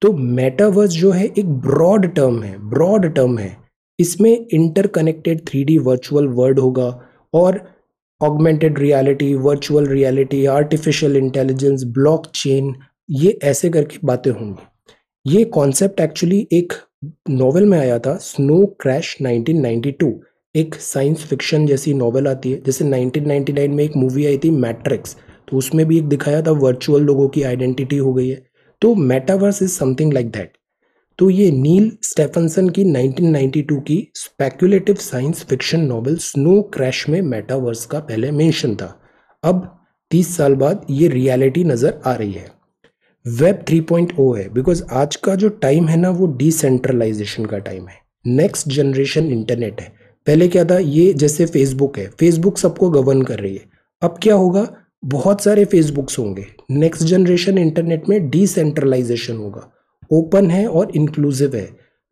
तो मेटावर्स जो है, एक ब्रॉड टर्म है ब्रॉड टर्म है। इसमें interconnected three D virtual world होगा और augmented reality virtual reality artificial intelligence blockchain ये ऐसे करके बातें होंगी। ये कॉन्सेप्ट एक्चुअली एक नॉवेल में आया था स्नो क्रैश 1992 एक साइंस फिक्शन जैसी नॉवेल आती है, जैसे 1999 में एक मूवी आई थी मैट्रिक्स तो उसमें भी एक दिखाया था वर्चुअल लोगों की आइडेंटिटी हो गई है। तो metaverse is something like that तो ये नील स्टेफनसन की 1992 की speculative science fiction novel Snow Crash में मेटावर्स का पहले मेंशन था। अब 30 साल बाद ये रियलिटी नज़र आ रही है। वेब 3.0 है बिकॉज़ आज का जो टाइम है ना, वो डिसेंट्रलाइजेशन का टाइम है। नेक्स्ट जनरेशन इंटरनेट है। पहले क्या था, ये जैसे फेसबुक है फेसबुक सबको गवर्न कर रही है। अब क्या होगा, बहुत सारे फेसबुक्स होंगे। नेक्स्ट जनरेशन इंटरनेट में डिसेंट्रलाइजेशन होगा। ओपन है और इंक्लूसिव है।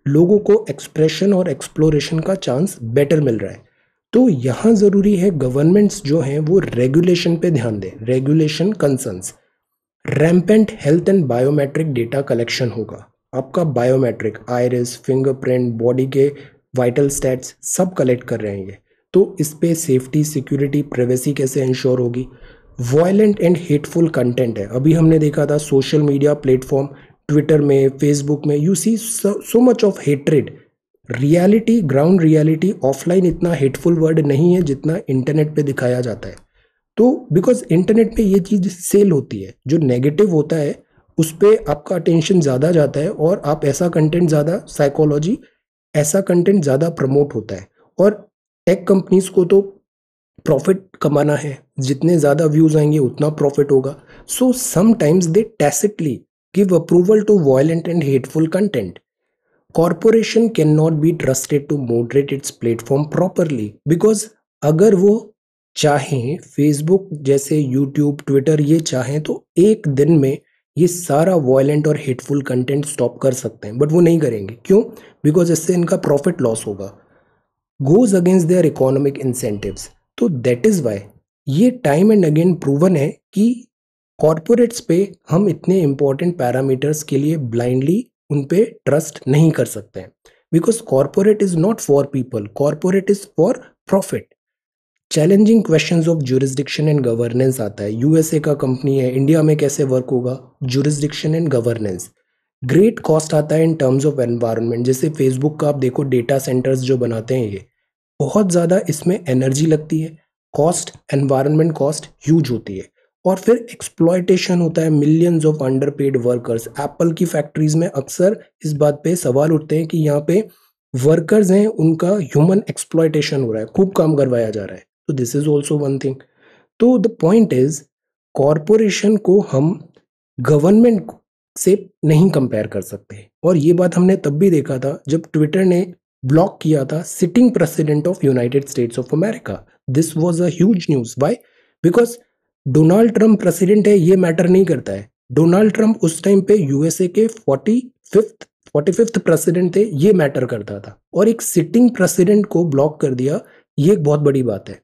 लोगों को एक्सप्रेशन और एक्सप्लोरेशन का चांस बेटर मिल रहा है। तो यहाँ ज़रूरी है गवर्नमेंट्स जो हैं, वो रेगुलेशन पे ध्यान दें। Regulation concerns rampant health and biometric data collection होगा। आपका बायोमेट्रिक आयरिस फिंगरप्रिंट बॉडी के वाइटल स्टैट्स सब कलेक्ट कर रहे हैं। ये तो इस पर सेफ्टी सिक्योरिटी प्राइवेसी कैसे इंश्योर होगी? वायलेंट एंड हेटफुल कंटेंट है। अभी हमने देखा था सोशल मीडिया प्लेटफॉर्म ट्विटर में फेसबुक में you see so much of hatred reality ground reality offline इतना हेटफुल वर्ड नहीं है जितना इंटरनेट पे दिखाया जाता है। तो बिकॉज़ इंटरनेट पे ये चीज़ सेल होती है, जो नेगेटिव होता है, उस पर आपका अटेंशन ज़्यादा जाता है और आप ऐसा कंटेंट ज़्यादा साइकोलॉजी ऐसा कंटेंट ज़्यादा प्रमोट होता है। और टेक कंपनीज़ को तो प्रॉफिट कमाना है, जितने ज़्यादा व्यूज़ आएँगे, उतना प्रॉफिट होगा। So sometimes they tacitly give approval to violent and hateful content corporation can not be trusted to moderate its platform properly because अगर वो चाहें फेसबुक जैसे यूट्यूब ट्विटर ये चाहें तो एक दिन में ये सारा वॉयलेंट और हेटफुल कंटेंट स्टॉप कर सकते हैं बट वो नहीं करेंगे। क्यों? बिकॉज़ इससे इनका प्रॉफिट लॉस होगा। Goes against their economic incentives तो दैट इज़ वाई ये टाइम एंड अगेन प्रूवन है कि कॉरपोरेट्स पे हम इतने इंपॉर्टेंट पैरामीटर्स के लिए ब्लाइंडली उन पे ट्रस्ट नहीं कर सकते हैं। Because corporate is not for people corporate is for profit challenging questions of jurisdiction and governance आता है। यूएसए का कंपनी है इंडिया में कैसे वर्क होगा? Jurisdiction and governance great cost आता है इन टर्म्स ऑफ़ एनवायरनमेंट जैसे फेसबुक का आप देखो डेटा सेंटर्स जो बनाते हैं ये, बहुत ज़्यादा इसमें एनर्जी लगती है। कॉस्ट एनवायरनमेंट कॉस्ट ह्यूज होती है। और फिर एक्सप्लॉयटेशन होता है millions of underpaid workers Apple की फैक्ट्रीज में अक्सर इस बात पे सवाल उठते हैं कि यहाँ पे वर्कर्स हैं, उनका ह्यूमन एक्सप्लॉयटेशन हो रहा है। खूब काम करवाया जा रहा है। तो this is also one thing तो द पॉइंट इज़ कॉरपोरेशन को हम गवर्नमेंट से नहीं कंपेयर कर सकते। और ये बात हमने तब भी देखा था, जब ट्विटर ने ब्लॉक किया था sitting president of United States of America this was a huge news by because Donald Trump president है, ये मैटर नहीं करता है। डोनाल्ड ट्रंप उस टाइम पे यूएसए के forty fifth forty fifth president थे, ये मैटर करता था। और एक सिटिंग प्रेसिडेंट को ब्लॉक कर दिया, ये एक बहुत बड़ी बात है।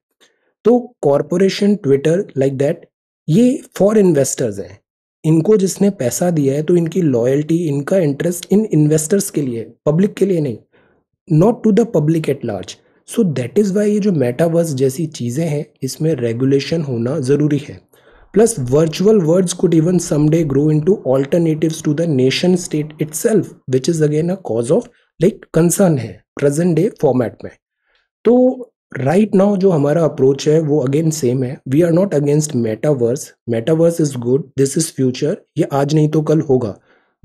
तो कॉरपोरेशन ट्विटर लाइक दैट ये फॉर इन्वेस्टर्स हैं। इनको जिसने पैसा दिया है तो इनकी लॉयल्टी इनका इंटरेस्ट इन इन्वेस्टर्स के लिए पब्लिक के लिए नहीं not to the public at large so that is why ये जो मेटावर्स जैसी चीज़ें हैं, इसमें रेगुलेशन होना ज़रूरी है। Plus virtual words could even someday grow into alternative to the nation state itself which is again a cause of like concern है प्रेजेंट डे फॉर्मेट में। तो राइट नाउ जो हमारा अप्रोच है, वो अगेन सेम है. We are not against metaverse metaverse is good this is future ये आज नहीं तो कल होगा.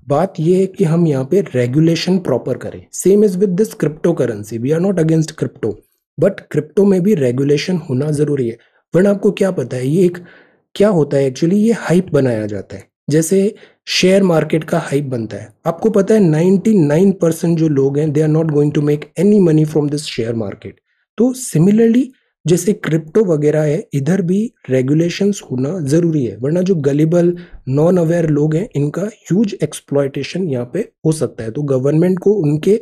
बात यह है कि हम यहाँ पे रेगुलेशन प्रॉपर करें. Same is with this cryptocurrency we are not against crypto but crypto में भी रेगुलेशन होना ज़रूरी है. वरना आपको क्या पता है? ये एक क्या होता है एक्चुअली ये हाइप बनाया जाता है. जैसे शेयर मार्केट का हाइप बनता है. आपको पता है 99 परसेंट जो लोग हैं they are not going to make any money from this share market तो सिमिलरली जैसे क्रिप्टो वगैरह है, इधर भी रेगुलेशंस होना ज़रूरी है, वरना जो गलीबल नॉन अवेयर लोग हैं, इनका ह्यूज एक्सप्लॉयटेशन यहाँ पे हो सकता है। तो गवर्नमेंट को उनके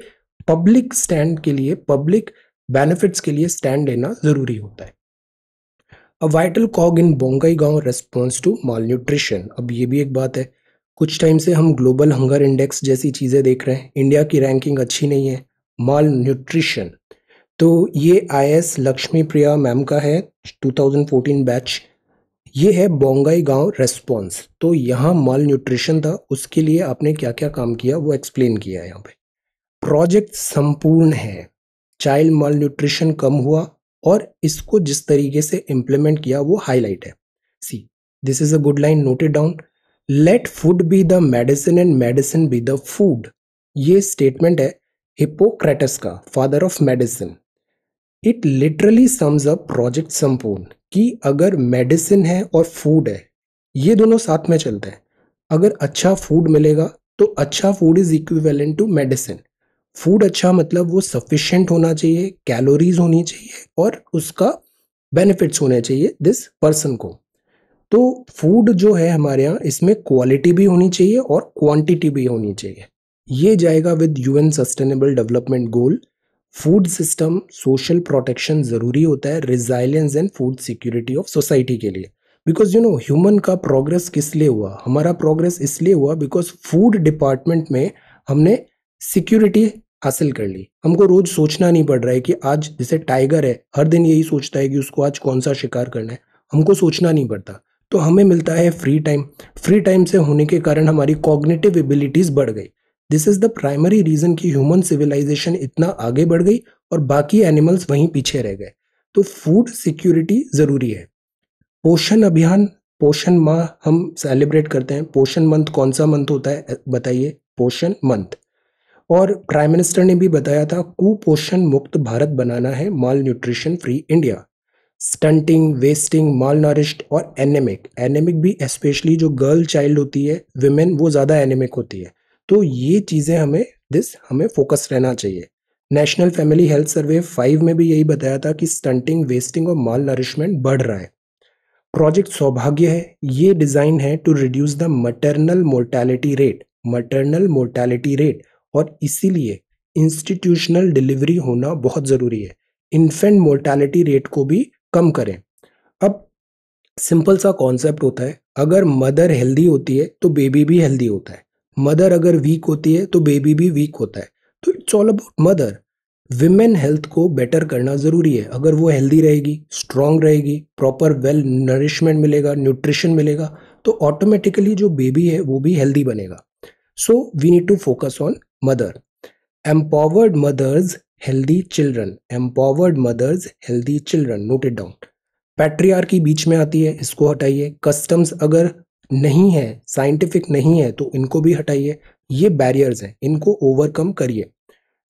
पब्लिक स्टैंड के लिए पब्लिक बेनिफिट्स के लिए स्टैंड लेना ज़रूरी होता है। अ vital cog in Bongaigaon response to mall nutrition अब ये भी एक बात है। कुछ टाइम से हम ग्लोबल हंगर इंडेक्स जैसी चीज़ें देख रहे हैं। इंडिया की रैंकिंग अच्छी नहीं है। माल न्यूट्रिशन तो ये I S Lakshmi Priya ma'am का है 2014 बैच ये है बोंगाई गाँव रेस्पॉन्स तो यहाँ माल न्यूट्रिशन था, उसके लिए आपने क्या क्या काम किया, वो एक्सप्लेन किया यहाँ पे। प्रोजेक्ट संपूर्ण है। चाइल्ड माल न्यूट्रिशन कम हुआ और इसको जिस तरीके से इम्प्लीमेंट किया, वो हाईलाइट है। See this is a good line noted down let food be the medicine and medicine be the food ये स्टेटमेंट है हिपोक्रेटस का father of medicine it literally sums up project संपूर्ण कि अगर मेडिसिन है और फ़ूड है, ये दोनों साथ में चलते हैं। अगर अच्छा फ़ूड मिलेगा तो अच्छा food is equivalent to medicine food अच्छा मतलब वो सफिशिएंट होना चाहिए कैलोरीज होनी चाहिए और उसका बेनिफिट्स होने चाहिए दिस पर्सन को। तो फ़ूड जो है हमारे यहाँ, इसमें क्वालिटी भी होनी चाहिए और क्वांटिटी भी होनी चाहिए। ये जाएगा with UN sustainable development goal food system social protection ज़रूरी होता है resilience and food security of society के लिए। बिकॉज़ यू नो ह्यूमन का प्रोग्रेस किस लिए हुआ? हमारा प्रोग्रेस इसलिए हुआ बिकॉज़ फ़ूड डिपार्टमेंट में हमने सिक्योरिटी हासिल कर ली। हमको रोज सोचना नहीं पड़ रहा है कि आज जैसे टाइगर है, हर दिन यही सोचता है कि उसको आज कौन सा शिकार करना है। हमको सोचना नहीं पड़ता। तो हमें मिलता है फ्री टाइम फ्री टाइम से होने के कारण हमारी कॉग्निटिव एबिलिटीज़ बढ़ गई। This is the primary reason कि ह्यूमन सिविलाइजेशन इतना आगे बढ़ गई और बाकी एनिमल्स वहीं पीछे रह गए। तो फ़ूड सिक्योरिटी ज़रूरी है। पोषण अभियान, पोषण माह हम सेलिब्रेट करते हैं। पोषण मंथ कौन सा मंथ होता है, बताइए? पोषण मंथ। और प्राइम मिनिस्टर ने भी बताया था, कुपोषण मुक्त भारत बनाना है malnutrition free India stunting wasting malnourished और एनेमिक एनेमिक भी स्पेशली जो गर्ल चाइल्ड होती है विमेन वो ज़्यादा एनेमिक होती है। तो ये चीज़ें हमें दिस हमें फोकस रहना चाहिए। National family health survey five में भी यही बताया था कि स्टंटिंग वेस्टिंग और माल नरिशमेंट बढ़ रहा है। प्रोजेक्ट सौभाग्य है। ये डिज़ाइन है to reduce the maternal mortality rate maternal mortality rate और इसीलिए इंस्टीट्यूशनल डिलीवरी होना बहुत ज़रूरी है। इन्फेंट मोर्टैलिटी रेट को भी कम करें। अब सिंपल सा कॉन्सेप्ट होता है। अगर मदर हेल्दी होती है तो बेबी भी हेल्दी होता है। मदर अगर वीक होती है तो बेबी भी वीक होता है। तो it's all about mother women health को बेटर करना ज़रूरी है। अगर वो हेल्दी रहेगी स्ट्रांग रहेगी प्रॉपर वेल नरिशमेंट मिलेगा न्यूट्रिशन मिलेगा तो ऑटोमेटिकली जो बेबी है, वो भी हेल्दी बनेगा। So we need to focus on mother empowered mothers healthy children empowered mothers healthy children noted down patriarchy की बीच में आती है, इसको हटाइए। कस्टम्स अगर नहीं है साइंटिफिक नहीं है तो इनको भी हटाइए। ये बैरियर्स हैं, इनको ओवरकम करिए।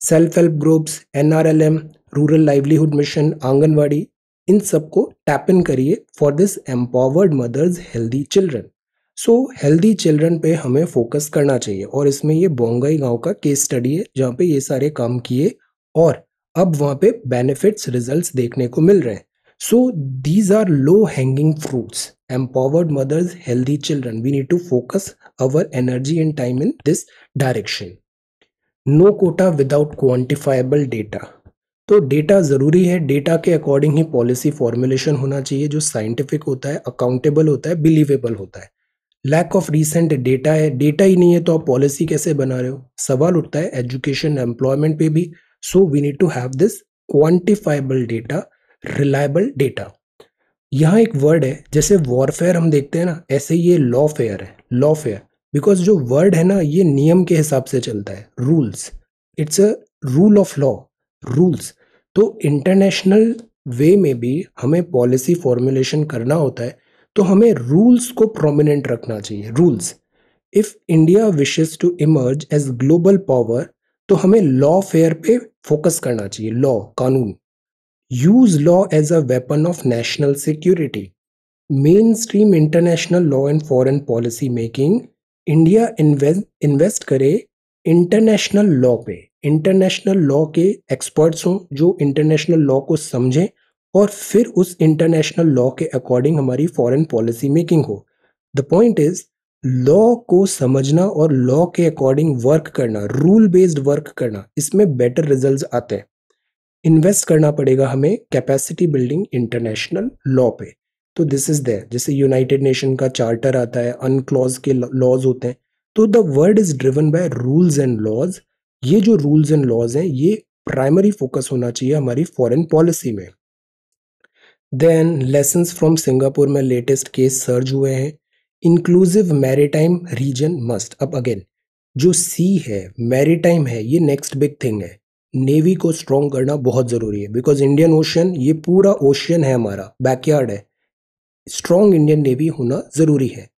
Self help groups NRLM rural livelihood mission anganwadi, इन सबको टैप इन करिए for this empowered mothers healthy children so healthy children पे हमें फोकस करना चाहिए और इसमें ये बोंगाई गाँव का केस स्टडी है, जहाँ पे ये सारे काम किए और अब वहाँ पे बेनिफिट्स रिजल्ट्स देखने को मिल रहे हैं। So these are low hanging fruits empowered mothers healthy children we need to focus our energy and time in this direction no quota without quantifiable data तो डेटा ज़रूरी है. डेटा के अकॉर्डिंग ही policy formulation होना चाहिए, जो scientific होता है accountable होता है बिलीवेबल होता है. लैक ऑफ़ रिसेंट डेटा है. डेटा ही नहीं है तो आप पॉलिसी कैसे बना रहे हो? सवाल उठता है एजुकेशन एम्प्लॉयमेंट पे भी. So we need to have this quantifiable data reliable data. यहाँ एक वर्ड है, जैसे वॉरफेयर हम देखते हैं ना, ऐसे ये लॉ फेयर है लॉ फेयर बिकॉज़ जो वर्ड है ना, ये नियम के हिसाब से चलता है rules it's a rule of law rules तो इंटरनेशनल वे में भी हमें पॉलिसी फॉर्मुलेशन करना होता है तो हमें रूल्स को प्रोमिनेंट रखना चाहिए rules if India wishes to emerge as global power तो हमें लॉ फेयर पे फोकस करना चाहिए लॉ कानून। Use law as a weapon of national security mainstream international law and foreign policy making India invest करे international law पे. International law के experts हों जो इंटरनेशनल लॉ को समझें और फिर उस इंटरनेशनल लॉ के अकॉर्डिंग हमारी फॉरेन पॉलिसी मेकिंग हो. द पॉइंट इज़ लॉ को समझना और लॉ के अकॉर्डिंग वर्क करना रूल बेस्ड वर्क करना, इसमें बेटर रिजल्ट्स आते हैं। इन्वेस्ट करना पड़ेगा हमें कैपेसिटी बिल्डिंग इंटरनेशनल लॉ पे। तो दिस इज़ देयर जैसे यूनाइटेड नेशन का चार्टर आता है अनक्लॉज के लॉज होते हैं तो the world is driven by rules and laws ये जो रूल्स एंड लॉज हैं, ये प्राइमरी फोकस होना चाहिए हमारी फॉरेन पॉलिसी में। देन लेसन फ्रॉम सिंगापुर में लेटेस्ट केस सर्ज हुए हैं। इंक्लूसिव मैरीटाइम रीजन मस्ट अब अगेन जो सी है मैरीटाइम है, ये नेक्स्ट बिग थिंग है। नेवी को स्ट्रॉन्ग करना बहुत ज़रूरी है बिकॉज़ इंडियन ओशन ये पूरा ओशियन है हमारा बैकयार्ड है। स्ट्रॉन्ग इंडियन नेवी होना ज़रूरी है।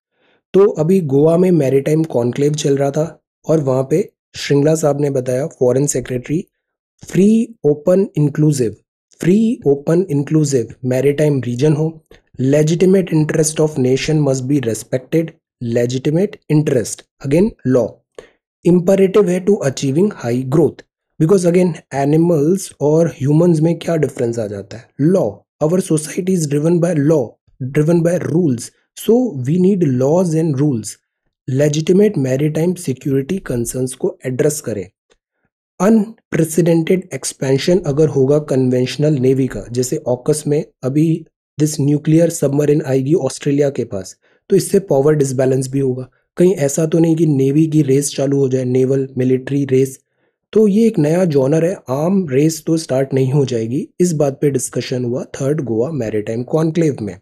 तो अभी गोवा में मैरीटाइम कॉन्क्लेव चल रहा था, और वहाँ पे श्रृंगला साहब ने बताया foreign secretary free open inclusive free open inclusive maritime region हो। Legitimate interest of nation must be respected legitimate interest again law imperative है to achieving high growth because again animals और ह्यूमंस में क्या डिफरेंस आ जाता है law our society is driven by law driven by rules. So, we need laws and rules. Legitimate maritime security concerns को address करें unprecedented expansion अगर होगा कन्वेंशनल नेवी का, जैसे ऑकस में अभी दिस न्यूक्लियर सबमरीन आएगी ऑस्ट्रेलिया के पास तो इससे पावर डिसबैलेंस भी होगा कहीं ऐसा तो नहीं कि नेवी की रेस चालू हो जाए नेवल मिलिट्री रेस तो ये एक नया जॉनर है। आम रेस तो स्टार्ट नहीं हो जाएगी। इस बात पे डिस्कशन हुआ थर्ड गोवा मैरीटाइम कॉन्क्लेव में।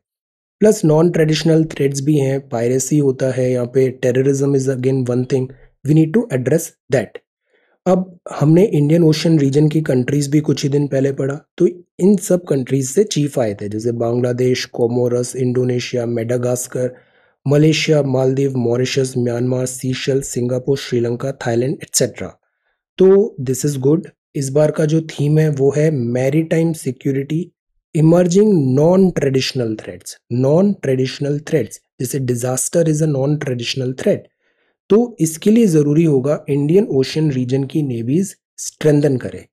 प्लस नॉन ट्रेडिशनल थ्रेड्स भी हैं। पायरेसी होता है यहाँ पे। Terrorism is again one thing we need to address that अब हमने इंडियन ओशन रीजन की कंट्रीज़ भी कुछ ही दिन पहले पढ़ा। तो इन सब कंट्रीज़ से चीफ आए थे। जैसे Bangladesh Comoros Indonesia Madagascar Malaysia Maldives Mauritius Myanmar Seychelles Singapore Sri Lanka Thailand etcetera तो दिस इज़ गुड इस बार का जो थीम है, वो है maritime security emerging non traditional threats non traditional threats जैसे disaster is a non traditional threat तो इसके लिए ज़रूरी होगा इंडियन ओशन रीजन की नेवीज स्ट्रेंथन करे.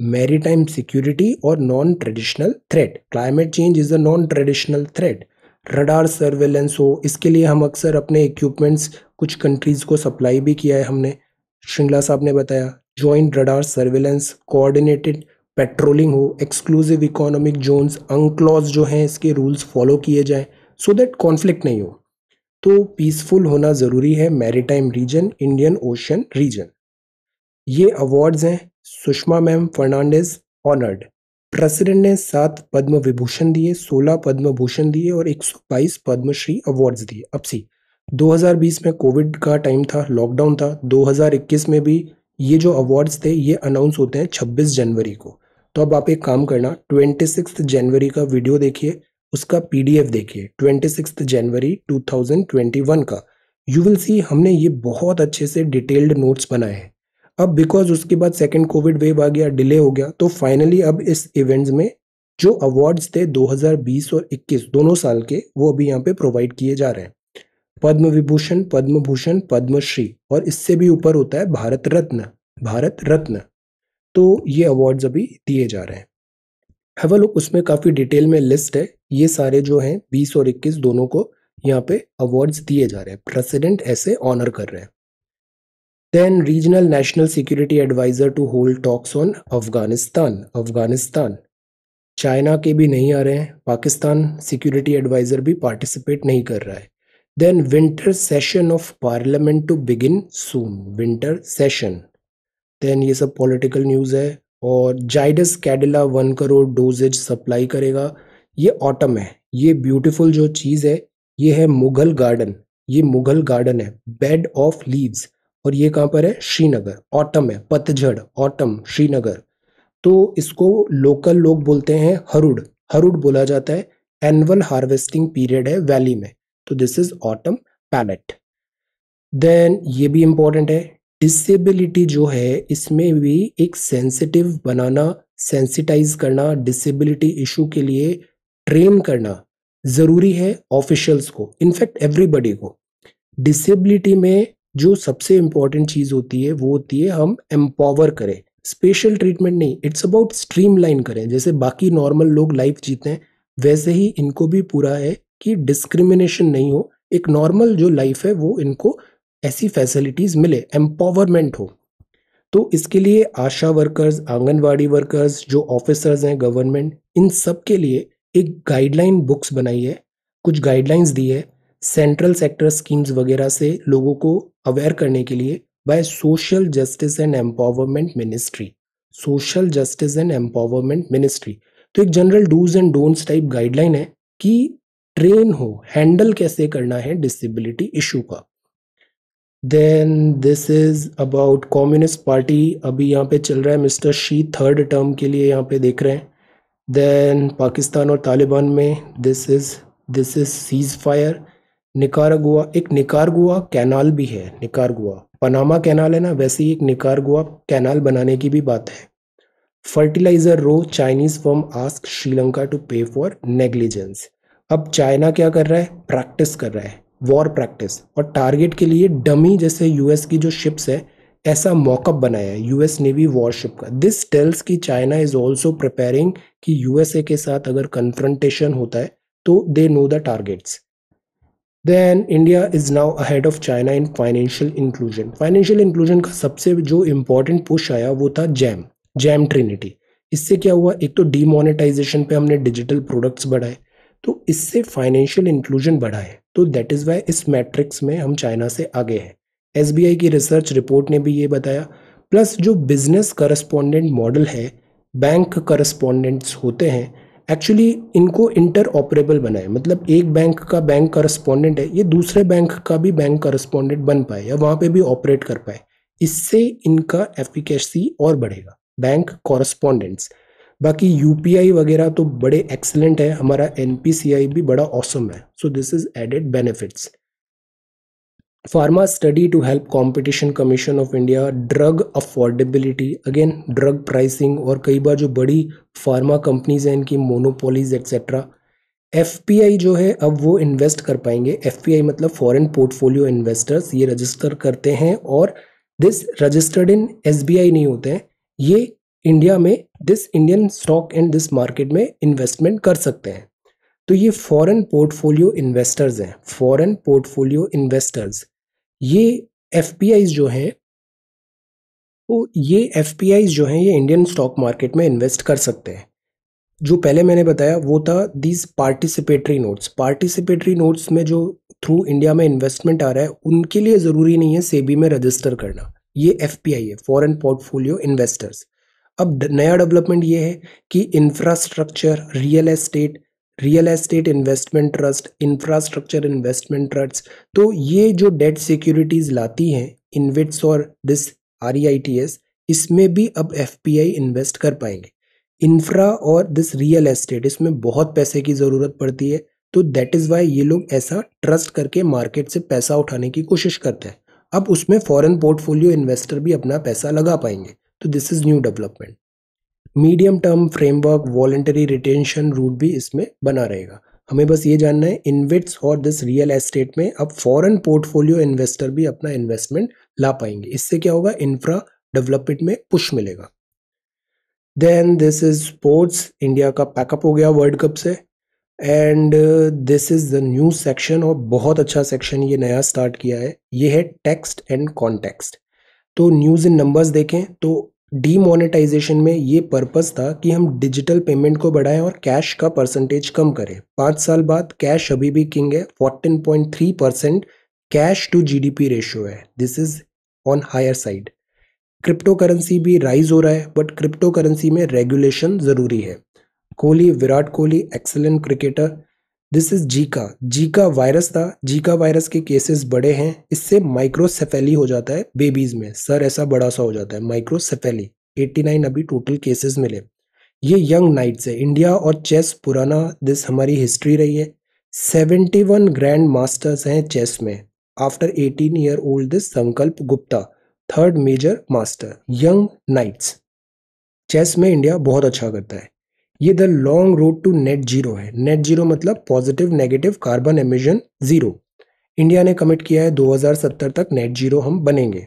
मैरी टाइम सिक्योरिटी और non traditional threat climate change is a non traditional threat radar surveillance हो. इसके लिए हम अक्सर अपने इक्विपमेंट्स कुछ कंट्रीज़ को सप्लाई भी किया है हमने। श्रृंगला साहब ने बताया। Joint radar surveillance coordinated patrolling हो एक्सक्लूसिव इकोनॉमिक जोन्स अंक्लॉज जो हैं, इसके रूल्स फॉलो किए जाएँ सो दैट कॉन्फ्लिक्ट नहीं हो। तो पीसफुल होना ज़रूरी है maritime region Indian ocean region ये अवार्ड्स हैं, Sushma ma'am, Fernandes honoured president ने सात पद्म विभूषण दिए, सोलह पद्म भूषण दिए और 122 पद्मश्री अवार्ड्स दिए। अब सी 2020 में कोविड का टाइम था लॉकडाउन था 2021 में भी ये जो अवार्ड्स थे, ये अनाउंस होते हैं 26 जनवरी को। तो अब आप एक काम करना ट्वेंटी जनवरी का वीडियो देखिए, उसका पीडीएफ देखिए ट्वेंटी जनवरी 2021 का। यू विल सी हमने ये बहुत अच्छे से डिटेल्ड नोट्स बनाए हैं। अब बिकॉज़ उसके बाद सेकेंड कोविड वेव आ गया डिले हो गया तो फाइनली अब इस इवेंट्स में जो अवार्ड्स थे 2020 और 21 दोनों साल के, वो अभी यहाँ पे प्रोवाइड किए जा रहे हैं। पद्म विभूषण पद्म भूषण पद्मश्री और इससे भी ऊपर होता है भारत रत्न भारत रत्न। तो ये अवार्ड्स अभी दिए जा रहे हैं। हैव लुक उसमें काफ़ी डिटेल में लिस्ट है। ये सारे जो हैं, बीस और इक्कीस दोनों को यहाँ पे अवार्ड्स दिए जा रहे हैं। प्रेसिडेंट ऐसे ऑनर कर रहे हैं। Then regional national security adviser to hold talks on Afghanistan Afghanistan China के भी नहीं आ रहे हैं पाकिस्तान सिक्योरिटी एडवाइजर भी पार्टिसिपेट नहीं कर रहा है। Then winter session of parliament to begin soon winter session then ये सब पॉलिटिकल न्यूज़ है और Zydus Cadila one crore doses supply करेगा। ये ऑटम है। ये ब्यूटीफुल जो चीज़ है, ये है मुगल गार्डन ये मुगल गार्डन है। बेड ऑफ़ लीव्स और ये कहाँ पर है? श्रीनगर। ऑटम है। पतझड़। ऑटम श्रीनगर। तो इसको लोकल लोग बोलते हैं हरुड हरुड बोला जाता है। एनुअल हार्वेस्टिंग पीरियड है वैली में। तो this is autumn palette then ये भी इंपॉर्टेंट है डिसेबिलिटी जो है, इसमें भी एक सेंसिटिव बनाना सेंसिटाइज करना डिसेबिलिटी इशू के लिए ट्रेन करना ज़रूरी है ऑफिशियल्स को इनफैक्ट एवरीबडी को. डिसेबिलिटी में जो सबसे इंपॉर्टेंट चीज़ होती है, वो होती है हम एम्पावर करें। स्पेशल ट्रीटमेंट नहीं इट्स अबाउट स्ट्रीमलाइन करें। जैसे बाकी नॉर्मल लोग लाइफ जीते हैं, वैसे ही इनको भी पूरा है कि डिस्क्रिमिनेशन नहीं हो, एक नॉर्मल जो लाइफ है वो इनको ऐसी फैसिलिटीज़ मिले एम्पावरमेंट हो। तो इसके लिए आशा वर्कर्स आंगनवाड़ी वर्कर्स जो ऑफिसर्स हैं गवर्नमेंट इन सब के लिए एक गाइडलाइन बुक्स बनाई है, कुछ गाइडलाइंस दी है सेंट्रल सेक्टर स्कीम्स वगैरह से लोगों को अवेयर करने के लिए by social justice and empowerment ministry social justice and empowerment ministry तो एक general dos and don'ts type guideline है कि ट्रेन हो, हैंडल कैसे करना है डिसेबिलिटी इशू का। Then this is about communist party अभी यहाँ पे चल रहा है मिस्टर शी थर्ड टर्म के लिए यहाँ पे देख रहे हैं। देन पाकिस्तान और तालिबान में this is this is ceasefire Nicaragua, एक निकारगुआ कैनाल भी है, निकारगुआ। पनामा कैनाल है ना, वैसे ही एक निकारगुआ कैनाल बनाने की भी बात है। Fertiliser row Chinese firm ask Sri Lanka to pay for negligence अब चाइना क्या कर रहा है? प्रैक्टिस कर रहा है। वॉर प्रैक्टिस और टारगेट के लिए डमी जैसे यूएस की जो शिप्स है, ऐसा मॉकअप बनाया है यूएस नेवी वॉरशिप का। दिस टेल्स कि चाइना इज़ ऑल्सो प्रिपेयरिंग कि यूएसए के साथ अगर कन्फ्रंटेशन होता है तो they know the targets then India is now ahead of China in financial inclusion financial inclusion का सबसे जो इम्पोर्टेंट पुश आया वो था जैम जैम ट्रिनिटी इससे क्या हुआ? एक तो डीमोनेटाइजेशन पे हमने डिजिटल प्रोडक्ट्स बढ़ाए। तो इससे फाइनेंशियल इंक्लूजन बढ़ा है। तो दैट इज़ वाई इस मैट्रिक्स में हम चाइना से आगे हैं। एसबीआई की रिसर्च रिपोर्ट ने भी ये बताया। प्लस जो बिज़नेस करस्पॉन्डेंट मॉडल है बैंक करस्पॉन्डेंट्स होते हैं एक्चुअली इनको इंटर ऑपरेबल बनाए। मतलब एक बैंक का बैंक करस्पॉन्डेंट है, ये दूसरे बैंक का भी बैंक करस्पॉन्डेंट बन पाए या वहाँ पे भी ऑपरेट कर पाए। इससे इनका एफिकेसी और बढ़ेगा। बैंक कॉरस्पॉन्डेंट्स बाकी यूपीआई वगैरह तो बड़े एक्सलेंट है, हमारा एनपीसीआई भी बड़ा ऑसम है। So this is added benefits pharma study to help competition commission of India drug affordability again drug pricing और कई बार जो बड़ी फार्मा कंपनीज़ हैं, इनकी मोनोपोलीज एक्सेट्रा एफ़ जो है, अब वो इन्वेस्ट कर पाएँगे। एफपीआई मतलब फॉरेन पोर्टफोलियो इन्वेस्टर्स ये रजिस्टर करते हैं और दिस रजिस्टर्ड इन एसबीआई नहीं होते हैं। ये इंडिया में this Indian stock and this market में इन्वेस्टमेंट कर सकते हैं। तो ये फॉरेन पोर्टफोलियो इन्वेस्टर्स हैं फॉरेन पोर्टफोलियो इन्वेस्टर्स ये एफ़ जो हैं तो ये एफ़ जो हैं, ये इंडियन स्टॉक मार्केट में इन्वेस्ट कर सकते हैं। जो पहले मैंने बताया, वो था these participatory notes participatory notes में जो थ्रू इंडिया में इन्वेस्टमेंट आ रहा है, उनके लिए ज़रूरी नहीं है सेबी में रजिस्टर करना। ये एफपीआई है फॉरेन पोर्टफोलियो इन्वेस्टर्स अब नया डेवलपमेंट ये है कि infrastructure real estate real estate investment trust infrastructure investment trust तो ये जो डेट सिक्योरिटीज लाती हैं इन्विट्स और दिस आरईआईटीएस इसमें भी अब एफपीआई इन्वेस्ट कर पाएँगे। इंफ्रा और दिस रियल एस्टेट इसमें बहुत पैसे की ज़रूरत पड़ती है तो दैट इज़ वाई ये लोग ऐसा ट्रस्ट करके मार्केट से पैसा उठाने की कोशिश करते हैं। अब उसमें फॉरेन पोर्टफोलियो इन्वेस्टर भी अपना पैसा लगा पाएँगे। तो this is new development medium term framework voluntary retention route भी इसमें बना रहेगा। हमें बस ये जानना है इन्विट्स और दिस रियल एस्टेट में अब फॉरेन पोर्टफोलियो इन्वेस्टर भी अपना इन्वेस्टमेंट ला पाएँगे। इससे क्या होगा? इंफ्रा डेवलपमेंट में पुश मिलेगा। Then this is sports India का पैकअप हो गया वर्ल्ड कप से। And this is the new section और बहुत अच्छा सेक्शन ये नया स्टार्ट किया है। ये है टेक्स्ट एंड कॉन्टेक्स्ट तो न्यूज़ इन नंबर्स देखें तो डीमोनेटाइजेशन में ये पर्पस था कि हम डिजिटल पेमेंट को बढ़ाएँ और कैश का परसेंटेज कम करें। पाँच साल बाद कैश अभी भी किंग है 14.3 percent cash to GDP ratio है। This is on higher side crypto currency भी राइज हो रहा है बट क्रिप्टो करेंसी में रेगुलेशन ज़रूरी है। Kohli, Virat Kohli excellent cricketer this is Zika Zika virus था। जीका वायरस के केसेस बड़े हैं। इससे माइक्रोसेफेली हो जाता है बेबीज में। सर ऐसा बड़ा सा हो जाता है। माइक्रोसेफेली 89 अभी टोटल केसेस मिले। ये यंग नाइट्स है। इंडिया और चेस पुराना दिस हमारी हिस्ट्री रही है। 71 ग्रैंड मास्टर्स हैं चेस में। After 18 year old this Sankalp Gupta. Third major master young knights chess में इंडिया बहुत अच्छा करता है। ये the long road to net zero है। नेट ज़ीरो मतलब positive negative carbon emission zero India ने कमिट किया है 2070 तक नेट ज़ीरो हम बनेंगे।